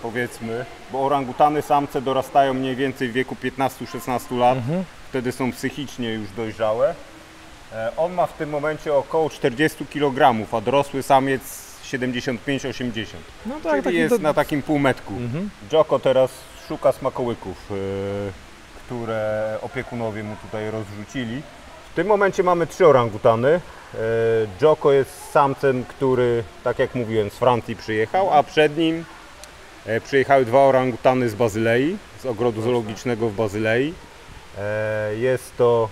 powiedzmy, bo orangutany samce dorastają mniej więcej w wieku 15-16 lat. Wtedy są psychicznie już dojrzałe. E, On ma w tym momencie około 40 kg, a dorosły samiec 75-80. No Czyli jest na takim półmetku. Joko teraz szuka smakołyków, e, które opiekunowie mu tutaj rozrzucili. W tym momencie mamy trzy orangutany. E, Joko jest samcem, który, tak jak mówiłem, z Francji przyjechał, a przed nim przyjechały dwa orangutany z Bazylei, z ogrodu zoologicznego w Bazylei. Jest to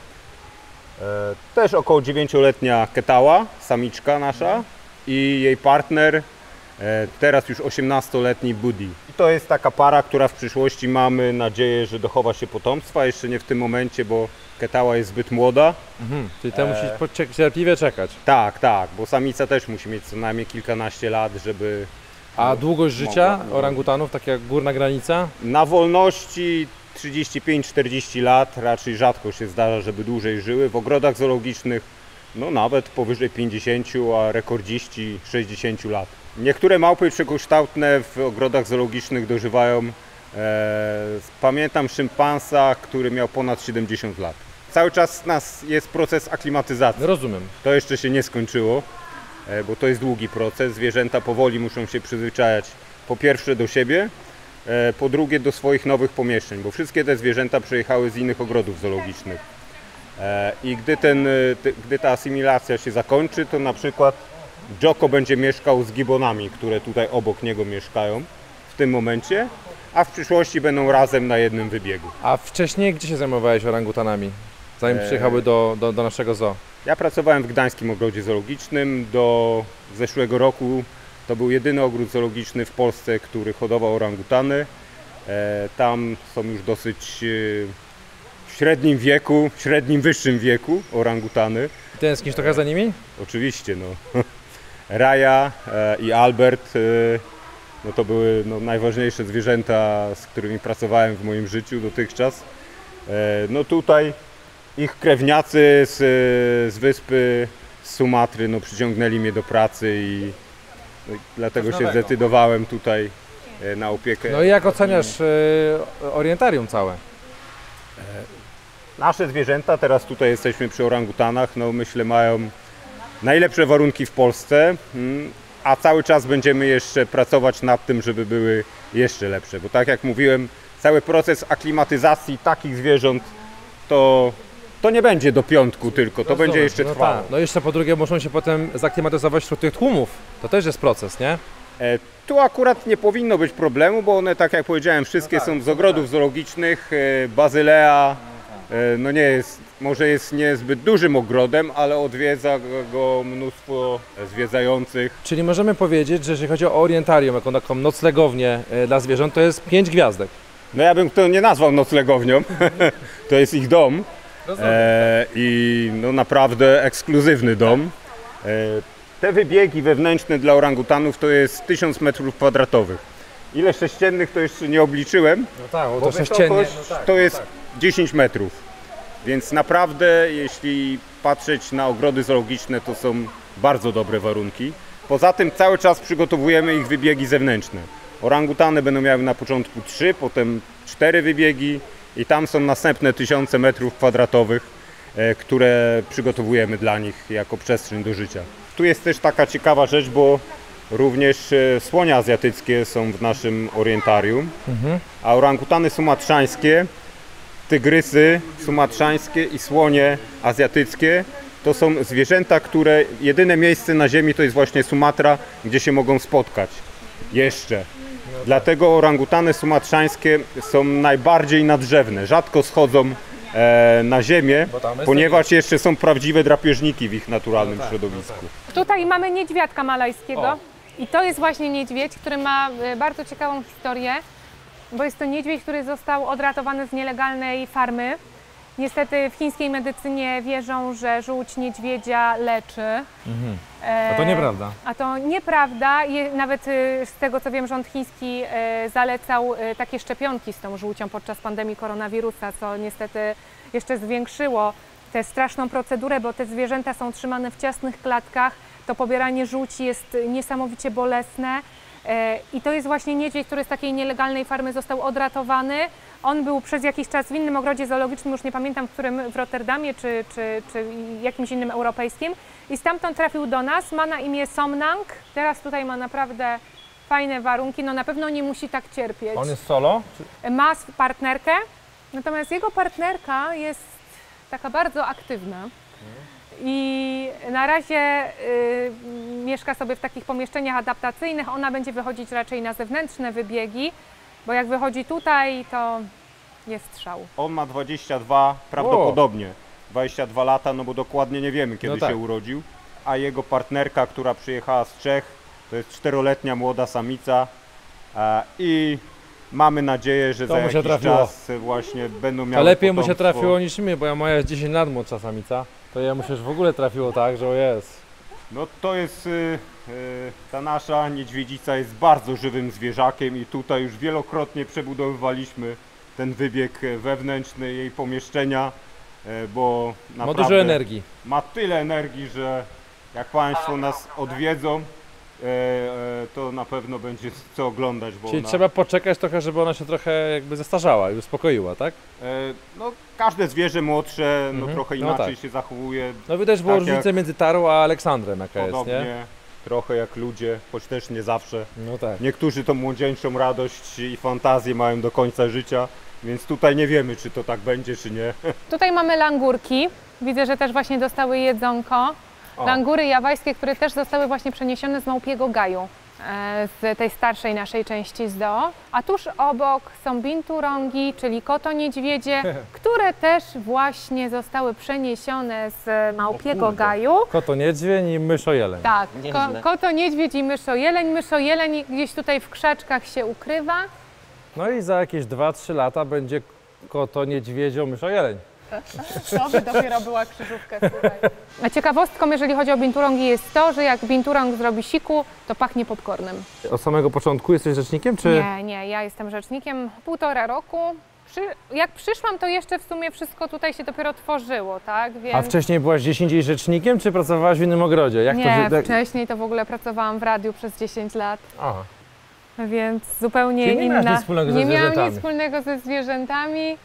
też około 9-letnia Ketała, samiczka nasza i jej partner, e, teraz już 18-letni Buddy. I to jest taka para, która w przyszłości mamy nadzieję, że dochowa się potomstwa. Jeszcze nie w tym momencie, bo Ketała jest zbyt młoda. Mhm, czyli to musisz poczek- cierpliwie czekać. Tak, tak, bo samica też musi mieć co najmniej kilkanaście lat, żeby A długość życia Mogła- orangutanów, taka górna granica? Na wolności 35-40 lat raczej rzadko się zdarza, żeby dłużej żyły. W ogrodach zoologicznych no nawet powyżej 50, a rekordziści 60 lat. Niektóre małpy przekształtne w ogrodach zoologicznych dożywają. E, pamiętam szympansa, który miał ponad 70 lat. Cały czas nas jest proces aklimatyzacji. Rozumiem. To jeszcze się nie skończyło, e, bo to jest długi proces. Zwierzęta powoli muszą się przyzwyczajać po pierwsze do siebie, po drugie do swoich nowych pomieszczeń, bo wszystkie te zwierzęta przyjechały z innych ogrodów zoologicznych. E, I gdy, ten, e, gdy ta asymilacja się zakończy, to na przykład Joko będzie mieszkał z gibonami, które tutaj obok niego mieszkają w tym momencie, a w przyszłości będą razem na jednym wybiegu. A wcześniej gdzie się zajmowałeś orangutanami? Zanim przyjechały do, do, do naszego zoo? Ja pracowałem w Gdańskim Ogrodzie Zoologicznym do zeszłego roku. To był jedyny ogród zoologiczny w Polsce, który hodował orangutany. E, tam są już dosyć e, w średnim wieku, w średnim wyższym wieku orangutany. Tęsknisz trochę za nimi? Oczywiście, no. Raja e, i Albert no to były no, najważniejsze zwierzęta, z którymi pracowałem w moim życiu dotychczas. No tutaj ich krewniacy z, z wyspy z Sumatry no, przyciągnęli mnie do pracy i dlatego się zdecydowałem tutaj e, na opiekę. No i jak oceniasz e, orientarium całe? Nasze zwierzęta, teraz tutaj jesteśmy przy orangutanach, no myślę mają najlepsze warunki w Polsce, mm, a cały czas będziemy jeszcze pracować nad tym, żeby były jeszcze lepsze. Bo tak jak mówiłem, cały proces aklimatyzacji takich zwierząt to, to nie będzie do piątku tylko, to będzie jeszcze no trwało. tak. No jeszcze po drugie muszą się potem zaklimatyzować wśród tych tłumów. To też jest proces, nie? E, Tu akurat nie powinno być problemu, bo one, tak jak powiedziałem, wszystkie No tak, są z ogrodów zoologicznych. e, Bazylea, e, no nie jest, może jest niezbyt dużym ogrodem, ale odwiedza go mnóstwo zwiedzających. Czyli możemy powiedzieć, że jeżeli chodzi o orientarium, jako taką noclegownię e, dla zwierząt, to jest pięć gwiazdek. No ja bym to nie nazwał noclegownią, to jest ich dom e, i no naprawdę ekskluzywny dom. E, te wybiegi wewnętrzne dla orangutanów to jest 1000 metrów kwadratowych. Ile sześciennych to jeszcze nie obliczyłem, No tak, bo Bo to sześciennie. wysokość to jest 10 metrów. Więc naprawdę, jeśli patrzeć na ogrody zoologiczne, to są bardzo dobre warunki. Poza tym cały czas przygotowujemy ich wybiegi zewnętrzne. Orangutany będą miały na początku 3, potem 4 wybiegi i tam są następne tysiące metrów kwadratowych, e, które przygotowujemy dla nich jako przestrzeń do życia. Tu jest też taka ciekawa rzecz, bo również e, słonie azjatyckie są w naszym orientarium, a orangutany sumatrzańskie tygrysy sumatrzańskie i słonie azjatyckie to są zwierzęta, które jedyne miejsce na ziemi to jest właśnie Sumatra, gdzie się mogą spotkać. Jeszcze. Dlatego orangutany sumatrzańskie są najbardziej nadrzewne. Rzadko schodzą e, na ziemię, ponieważ jeszcze są prawdziwe drapieżniki w ich naturalnym środowisku. Tutaj mamy niedźwiadka malajskiego O. i to jest właśnie niedźwiedź, który ma e, bardzo ciekawą historię, bo jest to niedźwiedź, który został odratowany z nielegalnej farmy. Niestety w chińskiej medycynie wierzą, że żółć niedźwiedzia leczy. A to E, nieprawda. A to nieprawda. Nawet y, z tego co wiem, rząd chiński y, zalecał y, takie szczepionki z tą żółcią podczas pandemii koronawirusa, co niestety jeszcze zwiększyło tę straszną procedurę, bo te zwierzęta są trzymane w ciasnych klatkach. To pobieranie żółci jest niesamowicie bolesne. E, I to jest właśnie niedźwiedź, który z takiej nielegalnej farmy został odratowany. On był przez jakiś czas w innym ogrodzie zoologicznym, już nie pamiętam w którym, w Rotterdamie czy, czy, czy jakimś innym europejskim. I stamtąd trafił do nas. Ma na imię Somnang. Teraz tutaj ma naprawdę fajne warunki. No na pewno nie musi tak cierpieć. On jest solo? Ma partnerkę, natomiast jego partnerka jest taka bardzo aktywna. I na razie y, mieszka sobie w takich pomieszczeniach adaptacyjnych. Ona będzie wychodzić raczej na zewnętrzne wybiegi, bo jak wychodzi tutaj, to jest strzał. On ma 22, prawdopodobnie 22 lata, no bo dokładnie nie wiemy kiedy No tak. się urodził. A jego partnerka, która przyjechała z Czech, to jest czteroletnia młoda samica e, i mamy nadzieję, że To za jakiś trafiło. czas właśnie będą To miały lepiej mu się potomstwo. trafiło niż mi, bo ja moja jest 10 lat młodsza samica. To ja mu się już w ogóle trafiło tak, że o jest. No to jest, y, ta nasza niedźwiedzica jest bardzo żywym zwierzakiem i tutaj już wielokrotnie przebudowywaliśmy ten wybieg e, wewnętrzny jej pomieszczenia, e, bo Ma dużo energii. ma tyle energii, że jak Państwo nas odwiedzą, e, e, to na pewno będzie co oglądać, bo Czyli ona, trzeba poczekać trochę, żeby ona się trochę jakby zestarzała i uspokoiła, tak? e, no, każde zwierzę młodsze no, Mhm. trochę No inaczej tak. się zachowuje, No widać było Tak różnicę jak- między Tarą a Aleksandrem jaka jest, podobnie, nie? Trochę jak ludzie, choć też nie zawsze. No tak. Niektórzy tą młodzieńczą radość i fantazję mają do końca życia, więc tutaj nie wiemy, czy to tak będzie, czy nie. Tutaj mamy langurki. Widzę, że też właśnie dostały jedzonko. O. Langury jawajskie, które też zostały właśnie przeniesione z Małpiego Gaju, z tej starszej naszej części zoo. A tuż obok są binturongi, czyli koto niedźwiedzie, które też właśnie zostały przeniesione z Małpiego. Gaju. Koto niedźwień i myszo jeleń. Tak, ko, koto niedźwiedź i myszojeleń. Myszojeleń gdzieś tutaj w krzaczkach się ukrywa. No i za jakieś 2-3 lata będzie koto niedźwiedzio myszo jeleń. To by dopiero była krzyżówka. A ciekawostką, jeżeli chodzi o binturongi, jest to, że jak binturong zrobi siku, to pachnie popcornem. Od samego początku jesteś rzecznikiem, czy? Nie, nie, ja jestem rzecznikiem półtora roku. Przy, jak przyszłam, to jeszcze w sumie wszystko tutaj się dopiero tworzyło, tak? Więc A wcześniej byłaś gdzieś indziej rzecznikiem, czy pracowałaś w innym ogrodzie? Jak nie, to jak- wcześniej to w ogóle pracowałam w radiu przez 10 lat, Aha. więc zupełnie Czyli nie inna. miałaś nic wspólnego ze nie miałam nic wspólnego ze zwierzętami.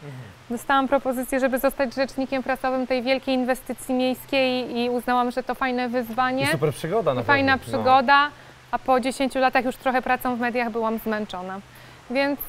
Dostałam propozycję, żeby zostać rzecznikiem prasowym tej wielkiej inwestycji miejskiej i uznałam, że to fajne wyzwanie. Super przygoda na I fajna pewno. No. przygoda, a po 10 latach już trochę pracą w mediach byłam zmęczona. Więc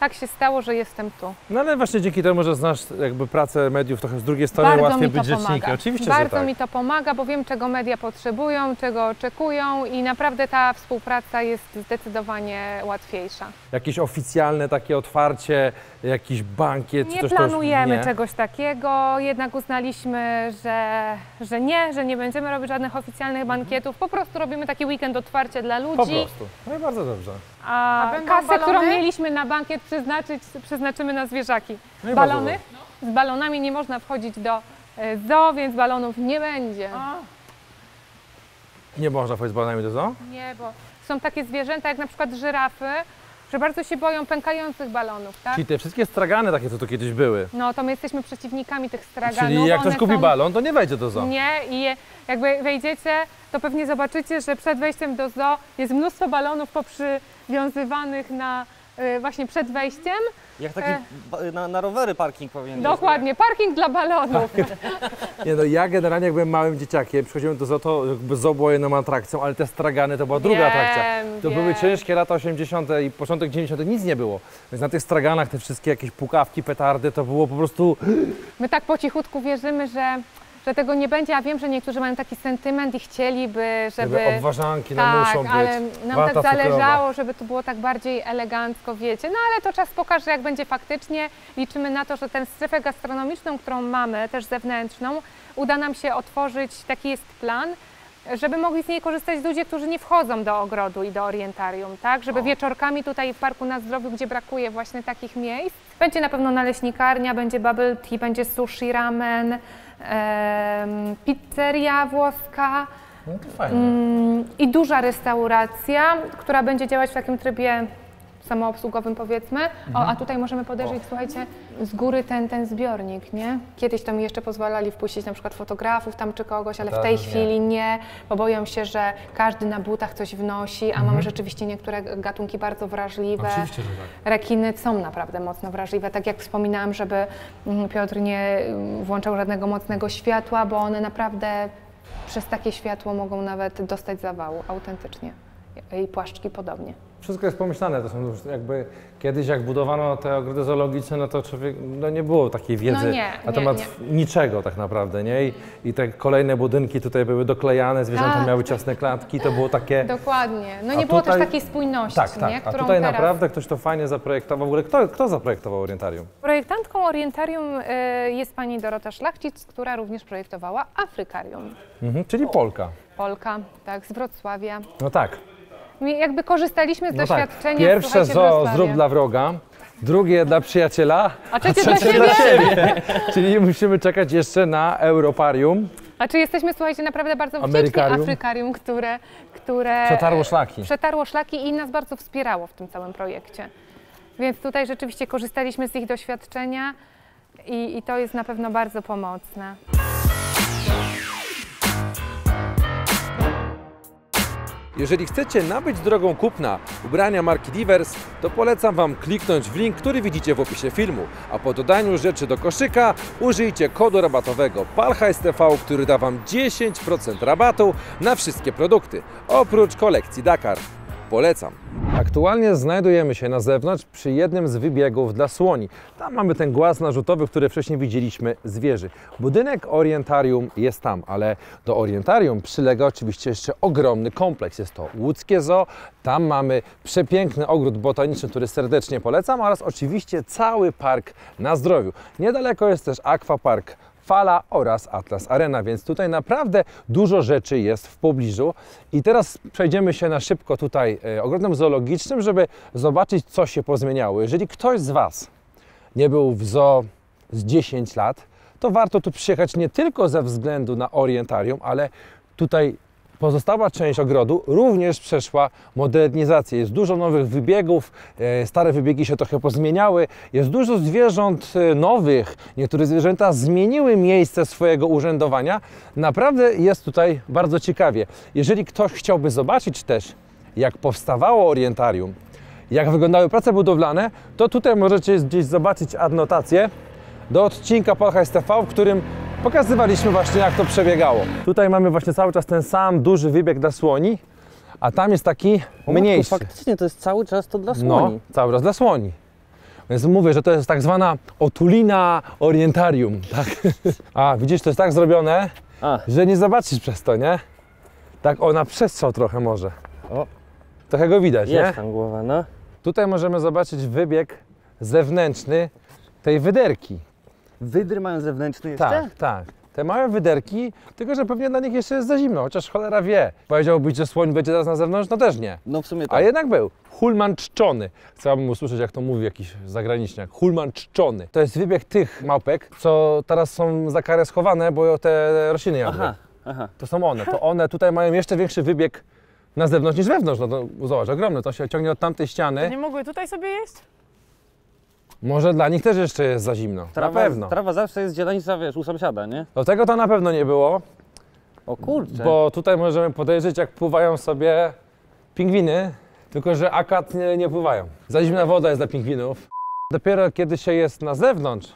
tak się stało, że jestem tu. No ale właśnie dzięki temu, że znasz jakby pracę mediów trochę z drugiej strony, Bardzo łatwiej mi to być rzecznikiem. pomaga. Oczywiście, Bardzo że tak. mi to pomaga, bo wiem, czego media potrzebują, czego oczekują i naprawdę ta współpraca jest zdecydowanie łatwiejsza. Jakieś oficjalne takie otwarcie, jakiś bankiet, Nie coś planujemy nie? czegoś takiego, jednak uznaliśmy, że, że nie, że nie będziemy robić żadnych oficjalnych bankietów. Po prostu robimy taki weekend otwarcie dla ludzi. Po prostu. No i bardzo dobrze. A, A kasę, którą balony? mieliśmy na bankiet przeznaczyć, przeznaczymy na zwierzaki. No Balony? Z balonami nie można wchodzić do e, zoo, więc balonów nie będzie. Nie można wchodzić z balonami do zoo? Nie, bo są takie zwierzęta jak na przykład żyrafy, że bardzo się boją pękających balonów, tak? Czyli te wszystkie stragany takie, co tu kiedyś były. No to my jesteśmy przeciwnikami tych straganów. Czyli jak ktoś kupi są- balon, to nie wejdzie do zoo. Nie, i jakby wejdziecie, to pewnie zobaczycie, że przed wejściem do zoo jest mnóstwo balonów poprzywiązywanych na właśnie przed wejściem. Jak taki E. na, na rowery parking powinien być. Dokładnie, parking dla balonów. Nie no, ja generalnie jak byłem małym dzieciakiem, przychodziłem do zoo, to jakby zoo było jedną atrakcją, ale te stragany to była druga Wiem, atrakcja. To wiem. były ciężkie lata 80. i początek 90. nic nie było. Więc na tych straganach te wszystkie jakieś pukawki, petardy, to było po prostu... My tak po cichutku wierzymy, że, że tego nie będzie, a wiem, że niektórzy mają taki sentyment i chcieliby, żeby... Żeby obważanki tak, muszą być. ale nam wata tak cukrowa. zależało, żeby to było tak bardziej elegancko, wiecie. No ale to czas pokaże, jak będzie faktycznie. Liczymy na to, że tę strefę gastronomiczną, którą mamy, też zewnętrzną, uda nam się otworzyć, taki jest plan, żeby mogli z niej korzystać ludzie, którzy nie wchodzą do ogrodu i do orientarium, tak? Żeby wieczorkami tutaj w Parku na Zdrowiu, gdzie brakuje właśnie takich miejsc. Będzie na pewno naleśnikarnia, będzie bubble tea, będzie sushi, ramen, pizzeria włoska. No. Mm, I duża restauracja, która będzie działać w takim trybie samoobsługowym powiedzmy. O, a tutaj możemy podejrzeć, słuchajcie, z góry ten, ten zbiornik, nie? Kiedyś to mi jeszcze pozwalali wpuścić na przykład fotografów tam czy kogoś, ale w tej Teraz już nie. chwili nie, bo boją się, że każdy na butach coś wnosi, a mamy rzeczywiście niektóre gatunki bardzo wrażliwe. Oczywiście, że tak. Rekiny są naprawdę mocno wrażliwe. Tak jak wspominałam, żeby mm, Piotr nie mm, włączał żadnego mocnego światła, bo one naprawdę przez takie światło mogą nawet dostać zawału autentycznie. I płaszczki podobnie. Wszystko jest pomyślane, to są już jakby kiedyś jak budowano te ogrody zoologiczne, no to człowiek, no nie było takiej wiedzy No nie, na temat nie. niczego tak naprawdę, nie? I, I te kolejne budynki tutaj były doklejane, zwierzęta Tak. miały ciasne klatki, to było takie... Dokładnie. No A nie było tutaj- też takiej spójności, Tak, tak, nie? a którą tutaj teraz... naprawdę ktoś to fajnie zaprojektował. W ogóle kto, kto zaprojektował orientarium? Projektantką orientarium y, jest pani Dorota Szlachcic, która również projektowała Afrykarium. Mhm, czyli Polka. Polka, tak, z Wrocławia. No tak. Jakby korzystaliśmy z No tak. doświadczenia Pierwsze zoo Wrocławia. zrób dla wroga, drugie dla przyjaciela, A trzecie dla trzecie siebie. dla siebie. Czyli musimy czekać jeszcze na Europarium. A czy jesteśmy, słuchajcie, naprawdę bardzo wdzięczni? Afrykarium, które, które Przetarło szlaki. przetarło szlaki i nas bardzo wspierało w tym całym projekcie. Więc tutaj rzeczywiście korzystaliśmy z ich doświadczenia i, i to jest na pewno bardzo pomocne. Jeżeli chcecie nabyć drogą kupna ubrania marki Divers, to polecam Wam kliknąć w link, który widzicie w opisie filmu, a po dodaniu rzeczy do koszyka użyjcie kodu rabatowego PALHSTV, który da Wam 10% rabatu na wszystkie produkty, oprócz kolekcji Dakar. Polecam. Aktualnie znajdujemy się na zewnątrz przy jednym z wybiegów dla słoni. Tam mamy ten głaz narzutowy, który wcześniej widzieliśmy z wieży. Budynek orientarium jest tam, ale do orientarium przylega oczywiście jeszcze ogromny kompleks. Jest to łódzkie zoo, tam mamy przepiękny ogród botaniczny, który serdecznie polecam oraz oczywiście cały park na zdrowiu. Niedaleko jest też akwapark Fala oraz Atlas Arena, więc tutaj naprawdę dużo rzeczy jest w pobliżu. I teraz przejdziemy się na szybko tutaj e, ogrodem zoologicznym, żeby zobaczyć, co się pozmieniało. Jeżeli ktoś z Was nie był w zoo z 10 lat, to warto tu przyjechać nie tylko ze względu na orientarium, ale tutaj pozostała część ogrodu również przeszła modernizację. Jest dużo nowych wybiegów, e, stare wybiegi się trochę pozmieniały, jest dużo zwierząt e, nowych, niektóre zwierzęta zmieniły miejsce swojego urzędowania. Naprawdę jest tutaj bardzo ciekawie. Jeżeli ktoś chciałby zobaczyć też, jak powstawało orientarium, jak wyglądały prace budowlane, to tutaj możecie gdzieś zobaczyć adnotację. do odcinka Polhajs TV, w którym pokazywaliśmy właśnie jak to przebiegało. Tutaj mamy właśnie cały czas ten sam duży wybieg dla słoni, a tam jest taki mniejszy. Faktycznie to jest cały czas to dla No, słoni. cały czas dla słoni. Więc mówię, że to jest tak zwana otulina orientarium, tak? A, widzisz, to jest tak zrobione, A, że nie zobaczysz przez to, nie? Tak ona przestrzał trochę może. O. Trochę go widać, nie? jest tam głowa, no. Tutaj możemy zobaczyć wybieg zewnętrzny tej wyderki. Wydry mają zewnętrzny jeszcze? Tak, tak. Te małe wyderki, tylko że pewnie dla nich jeszcze jest za zimno, chociaż cholera wie. Powiedziałbyś, że słoń będzie teraz na zewnątrz? No też nie. No w sumie A tak. jednak był. Hulman czczony. Chciałbym usłyszeć, jak to mówi jakiś zagraniczniak. Hulman czczony. To jest wybieg tych małpek, co teraz są za karę schowane, bo te rośliny jadły. Aha, aha. To są one. To one tutaj mają jeszcze większy wybieg na zewnątrz niż wewnątrz. No to zobacz, ogromny. To się ciągnie od tamtej ściany. Nie mogły tutaj sobie jeść? Może dla nich też jeszcze jest za zimno. Trawa, na pewno. trawa zawsze jest zieleńca, wiesz, u sąsiada, nie? Do tego to na pewno nie było, O kurczę. bo tutaj możemy podejrzeć, jak pływają sobie pingwiny, tylko że akad nie, nie pływają. Za zimna woda jest dla pingwinów. Dopiero kiedy się jest na zewnątrz,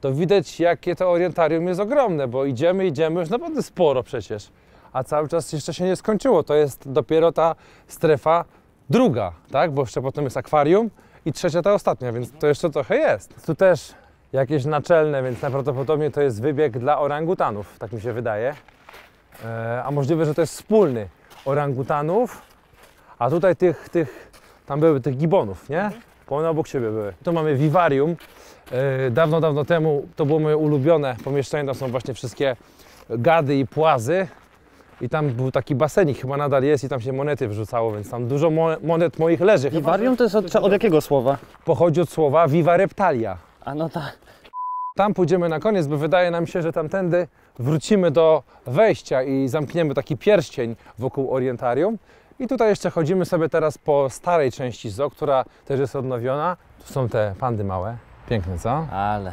to widać, jakie to orientarium jest ogromne, bo idziemy, idziemy, już naprawdę sporo przecież. A cały czas jeszcze się nie skończyło. To jest dopiero ta strefa druga, tak? Bo jeszcze potem jest akwarium i trzecia ta ostatnia, więc to jeszcze trochę jest. Tu też jakieś naczelne, więc najprawdopodobniej to jest wybieg dla orangutanów, tak mi się wydaje. E, a możliwe, że to jest wspólny orangutanów, a tutaj tych, tych tam były tych gibonów, nie? One obok siebie były. Tu mamy wiwarium. E, dawno, dawno temu to było moje ulubione pomieszczenie, tam są właśnie wszystkie gady i płazy. I tam był taki basenik, chyba nadal jest i tam się monety wrzucało, więc tam dużo mo- monet moich leży. Vivarium to jest od, od jakiego słowa? Pochodzi od słowa viva reptalia. A no tak. Tam pójdziemy na koniec, bo wydaje nam się, że tamtędy wrócimy do wejścia i zamkniemy taki pierścień wokół orientarium. I tutaj jeszcze chodzimy sobie teraz po starej części zoo, która też jest odnowiona. Tu są te pandy małe. Piękne, co? Ale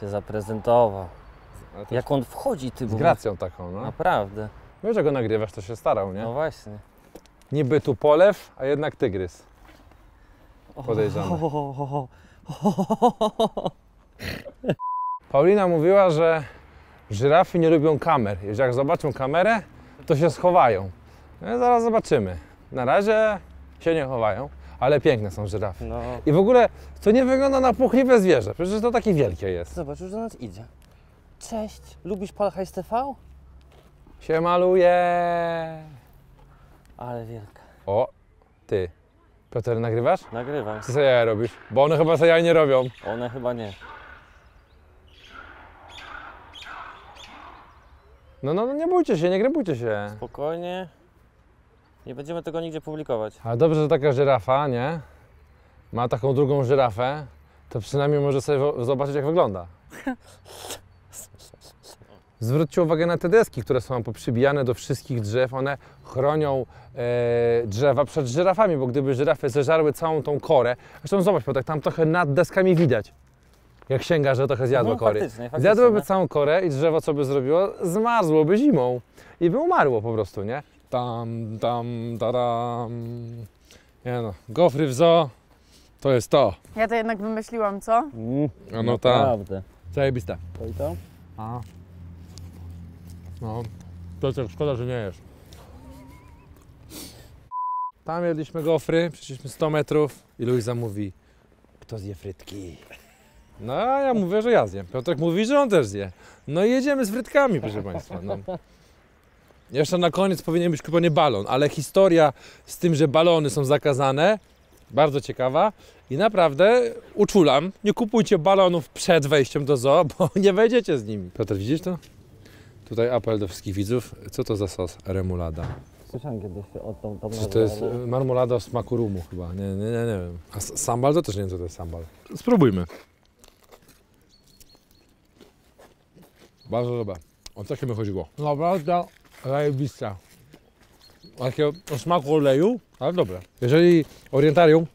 się zaprezentował. Jak on wchodzi, ty Z gracją taką, no. Naprawdę. Wiesz, że go nagrywasz, to się starał, nie? No właśnie. Niby tu polew, a jednak tygrys. Podejrzany. Paulina mówiła, że żyrafy nie lubią kamer. I że jak zobaczą kamerę, to się schowają. No zaraz zobaczymy. Na razie się nie chowają, ale piękne są żyrafy. No. I w ogóle to nie wygląda na płochliwe zwierzę, przecież to takie wielkie jest. Zobacz, już do nas idzie. Cześć. Lubisz Palhajs TV? Się maluje. Ale wielka. O, ty. Piotr, nagrywasz? Nagrywam. Co sobie jaja robisz? Bo one chyba sobie jaj nie robią. One chyba nie. No, no, no nie bójcie się, nie grybujcie się. Spokojnie. Nie będziemy tego nigdzie publikować. Ale dobrze, że taka żyrafa, nie? Ma taką drugą żyrafę, to przynajmniej może sobie wo- zobaczyć, jak wygląda. Zwróćcie uwagę na te deski, które są poprzybijane do wszystkich drzew. One chronią e, drzewa przed żyrafami, bo gdyby żyrafy zeżarły całą tą korę, zresztą zobacz, bo tak tam trochę nad deskami widać, jak sięga, że trochę zjadło No, kory. faktycznie, faktycznie, Zjadłyby no. całą korę i drzewo co by zrobiło? Zmarzłoby zimą i by umarło po prostu, nie? Tam, tam, taram. Nie no, gofry w zoo to jest to. Ja to jednak wymyśliłam, co? Mm, A no tak, Naprawdę. zajebiste. To i to? A. No, tak szkoda, że nie jesz. Tam jedliśmy gofry, przeszliśmy 100 metrów i Luisa mówi, kto zje frytki? No a ja mówię, że ja zjem. Piotrek mówi, że on też zje. No i jedziemy z frytkami, proszę Państwa. No. Jeszcze na koniec powinien być kupiony balon, ale historia z tym, że balony są zakazane, bardzo ciekawa i naprawdę uczulam, nie kupujcie balonów przed wejściem do zoo, bo nie wejdziecie z nimi. Piotr, widzisz to? Tutaj apel do wszystkich widzów. Co to za sos? Remulada. Słyszałem kiedyś o tą, tą Czy to jest y, marmolada o smaku rumu chyba? Nie, nie, nie, nie wiem. A sambal to też nie wiem, co to jest sambal. Spróbujmy. Bardzo dobre. O takie mi chodziło. Naprawdę zajebiste. Takiego o smaku oleju, ale dobre. Jeżeli orientarium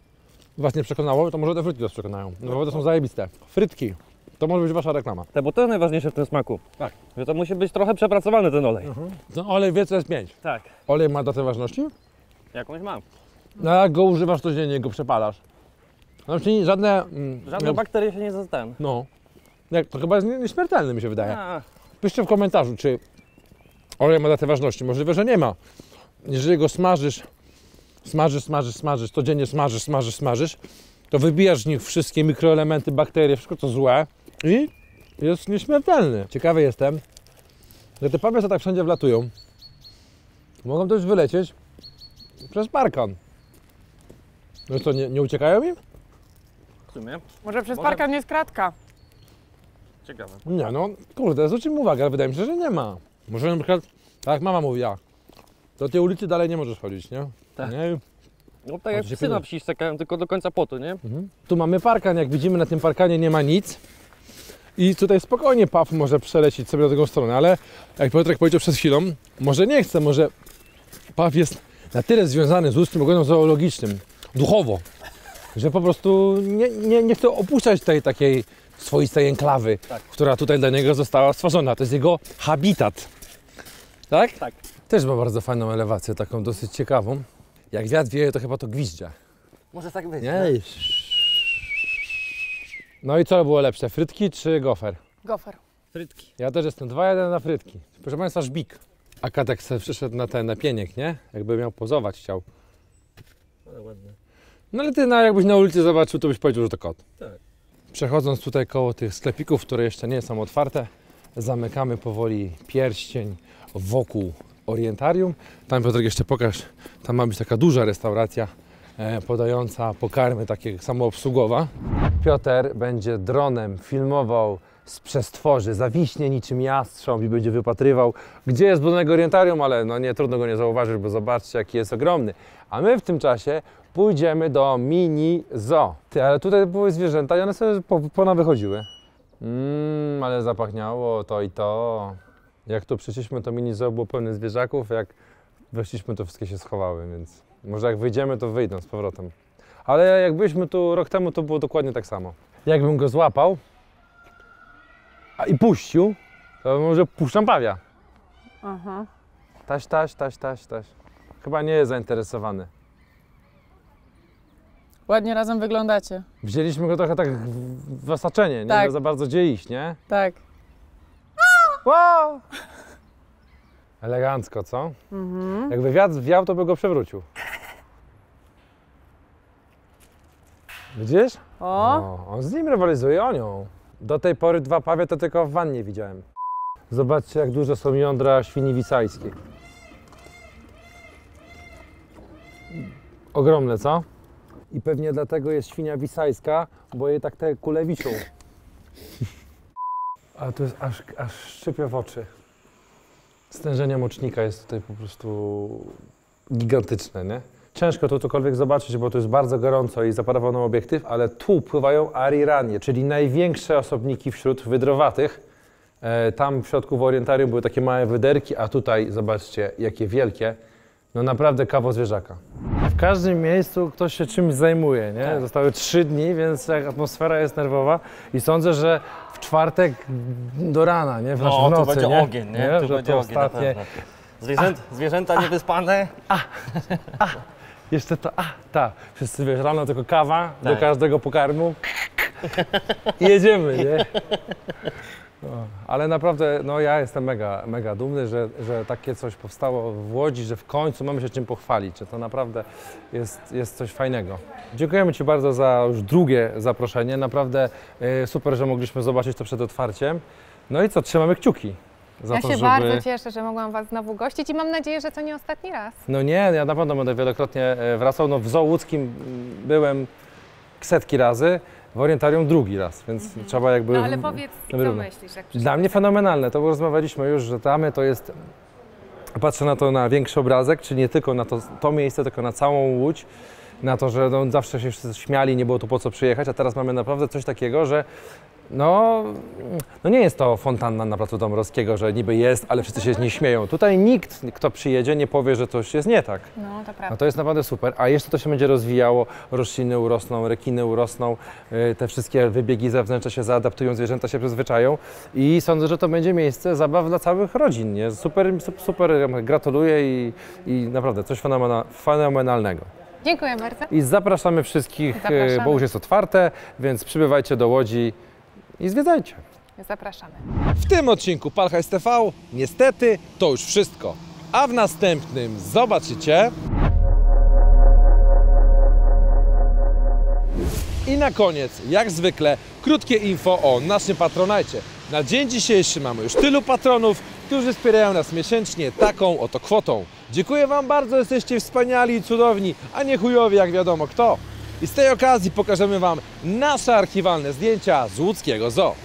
Was nie przekonało, to może te frytki Was przekonają. Naprawdę są zajebiste. Frytki. To może być Wasza reklama. Te, bo to jest najważniejsze w tym smaku. Tak. Że to musi być trochę przepracowany ten olej. Ten olej wie, co jest pięć. Tak. Olej ma datę ważności? Jakąś mam. No jak go używasz codziennie, go przepalasz. Znaczy żadne... Mm, Żadne nie- bakterie się nie zostaną. No. Jak, to chyba jest nie- nieśmiertelny, mi się wydaje. A, Piszcie w komentarzu, czy olej ma datę ważności. Możliwe, że nie ma. Jeżeli go smażysz, smażysz, smażysz, smażysz, codziennie smażysz, smażysz, smażysz, to wybijasz z nich wszystkie mikroelementy, bakterie, wszystko co złe i jest nieśmiertelny. Ciekawy jestem, że te pawie co tak wszędzie wlatują, mogą też wylecieć przez parkan. No to nie, nie uciekają im? w sumie. Może przez Może- parkan jest kratka. Ciekawe. Nie, no kurde, zwróćmy uwagę, ale wydaje mi się, że nie ma. Może na przykład, tak jak mama mówiła, do tej ulicy dalej nie możesz chodzić, nie? Tak. nie? No tak jak psy na wsi czekają tylko do końca potu, nie? Mhm. Tu mamy parkan, jak widzimy na tym parkanie nie ma nic. I tutaj spokojnie paw może przelecieć sobie na drugą stronę, ale jak Piotrek powiedział przed chwilą, może nie chce, może paw jest na tyle związany z łódzkim ogronem zoologicznym, duchowo, że po prostu nie, nie, nie chce opuszczać tej takiej swoistej enklawy, Tak. która tutaj dla niego została stworzona. To jest jego habitat. Tak? Tak. Też ma bardzo fajną elewację, taką dosyć ciekawą. Jak wiatr wieje, to chyba to gwizdże. Może tak być. Nie. No i co było lepsze, frytki czy gofer? Gofer. Frytki. Ja też jestem 2-1 na frytki. Proszę Państwa, żbik. A Katek sobie przyszedł na ten, na pieniek, nie? Jakby miał pozować chciał. Ale ładne. No ale ty, no, jakbyś na ulicy zobaczył, to byś powiedział, że to kot. Tak. Przechodząc tutaj koło tych sklepików, które jeszcze nie są otwarte, zamykamy powoli pierścień wokół orientarium. Tam Piotrek jeszcze pokaż, tam ma być taka duża restauracja podająca pokarmy takie samoobsługowa. Piotr będzie dronem filmował z przestworzy, zawiśnie niczym jastrząb i będzie wypatrywał, gdzie jest budynek orientarium, ale no nie trudno go nie zauważyć, bo zobaczcie jaki jest ogromny. A my w tym czasie pójdziemy do mini zoo. Ty, ale tutaj były zwierzęta i one sobie po, pona wychodziły. Mmm, ale zapachniało to i to. Jak tu przyszliśmy, to mini zoo było pełne zwierzaków, jak weszliśmy, to wszystkie się schowały, więc może jak wyjdziemy, to wyjdą z powrotem. Ale jak byliśmy tu rok temu, to było dokładnie tak samo. Jakbym go złapał a i puścił, to może puszczam pawia. Aha. Taś, taś, taś, taś, taś. Chyba nie jest zainteresowany. Ładnie razem wyglądacie. Wzięliśmy go trochę tak w w osaczenie, nie Tak. za bardzo gdzie iść, nie? Tak. Wow! Elegancko, co? Mhm. Jakby wiatr wiał, to by go przewrócił. Widzisz? O, on z nim rywalizuje o nią. Do tej pory dwa pawie to tylko w wannie widziałem. Zobaczcie, jak duże są jądra świni wisajskiej. Ogromne, co? I pewnie dlatego jest świnia wisajska, bo jej tak te kule wiszą. A to jest aż, aż szczypie w oczy. Stężenie mocznika jest tutaj po prostu gigantyczne, nie? Ciężko to cokolwiek zobaczyć, bo to jest bardzo gorąco i zaparował nam obiektyw, ale tu pływają ariranie, czyli największe osobniki wśród wydrowatych. E, tam w środku w orientarium były takie małe wyderki, a tutaj zobaczcie, jakie wielkie. No naprawdę kawał zwierzaka. W każdym miejscu ktoś się czymś zajmuje, nie? Tak. Zostały trzy dni, więc atmosfera jest nerwowa i sądzę, że w czwartek do rana, nie? W No, to nocy, będzie nie? ogień, nie? To Że będzie to ogień na ostatnie, pewno. Zwierzęt, zwierzęta niewyspane. Jeszcze to, a, tak, wszyscy wiesz, rano tylko kawa do Tak. każdego pokarmu i jedziemy, nie? No, ale naprawdę, no ja jestem mega, mega dumny, że, że takie coś powstało w Łodzi, że w końcu mamy się czym pochwalić, że to naprawdę jest, jest coś fajnego. Dziękujemy Ci bardzo za już drugie zaproszenie, naprawdę e, super, że mogliśmy zobaczyć to przed otwarciem. No i co, trzymamy kciuki za Ja to, się żeby... bardzo cieszę, że mogłam Was znowu gościć i mam nadzieję, że to nie ostatni raz. No nie, ja na pewno będę wielokrotnie e, wracał. No w zoo łódzkim byłem setki razy, w orientarium drugi raz, więc trzeba jakby... No ale powiedz, co myślisz, jak Dla mnie fenomenalne, to rozmawialiśmy już, że tamy to jest... Patrzę na to na większy obrazek, czy nie tylko na to, to miejsce, tylko na całą Łódź, na to, że no, zawsze się wszyscy śmiali, nie było tu po co przyjechać, a teraz mamy naprawdę coś takiego, że no, no nie jest to fontanna na placu Dąbrowskiego, że niby jest, ale wszyscy się z niej śmieją. Tutaj nikt, kto przyjedzie, nie powie, że coś jest nie tak. No, to No prawda. to jest naprawdę super. A jeszcze to się będzie rozwijało, rośliny urosną, rekiny urosną, y, te wszystkie wybiegi zewnętrzne się zaadaptują, zwierzęta się przyzwyczają i sądzę, że to będzie miejsce zabaw dla całych rodzin. Nie? Super, sup- super, gratuluję i, i naprawdę coś fenomena, fenomenalnego. Dziękuję bardzo. I zapraszamy wszystkich, y, Zapraszamy. bo już jest otwarte, więc przybywajcie do Łodzi i zwiedzajcie. Zapraszamy. W tym odcinku Palhajs TV niestety to już wszystko. A w następnym zobaczycie... I na koniec, jak zwykle, krótkie info o naszym patronajcie. Na dzień dzisiejszy mamy już tylu patronów, którzy wspierają nas miesięcznie taką oto kwotą. Dziękuję Wam bardzo, jesteście wspaniali i cudowni, a nie chujowi jak wiadomo kto. I z tej okazji pokażemy Wam nasze archiwalne zdjęcia z łódzkiego zoo.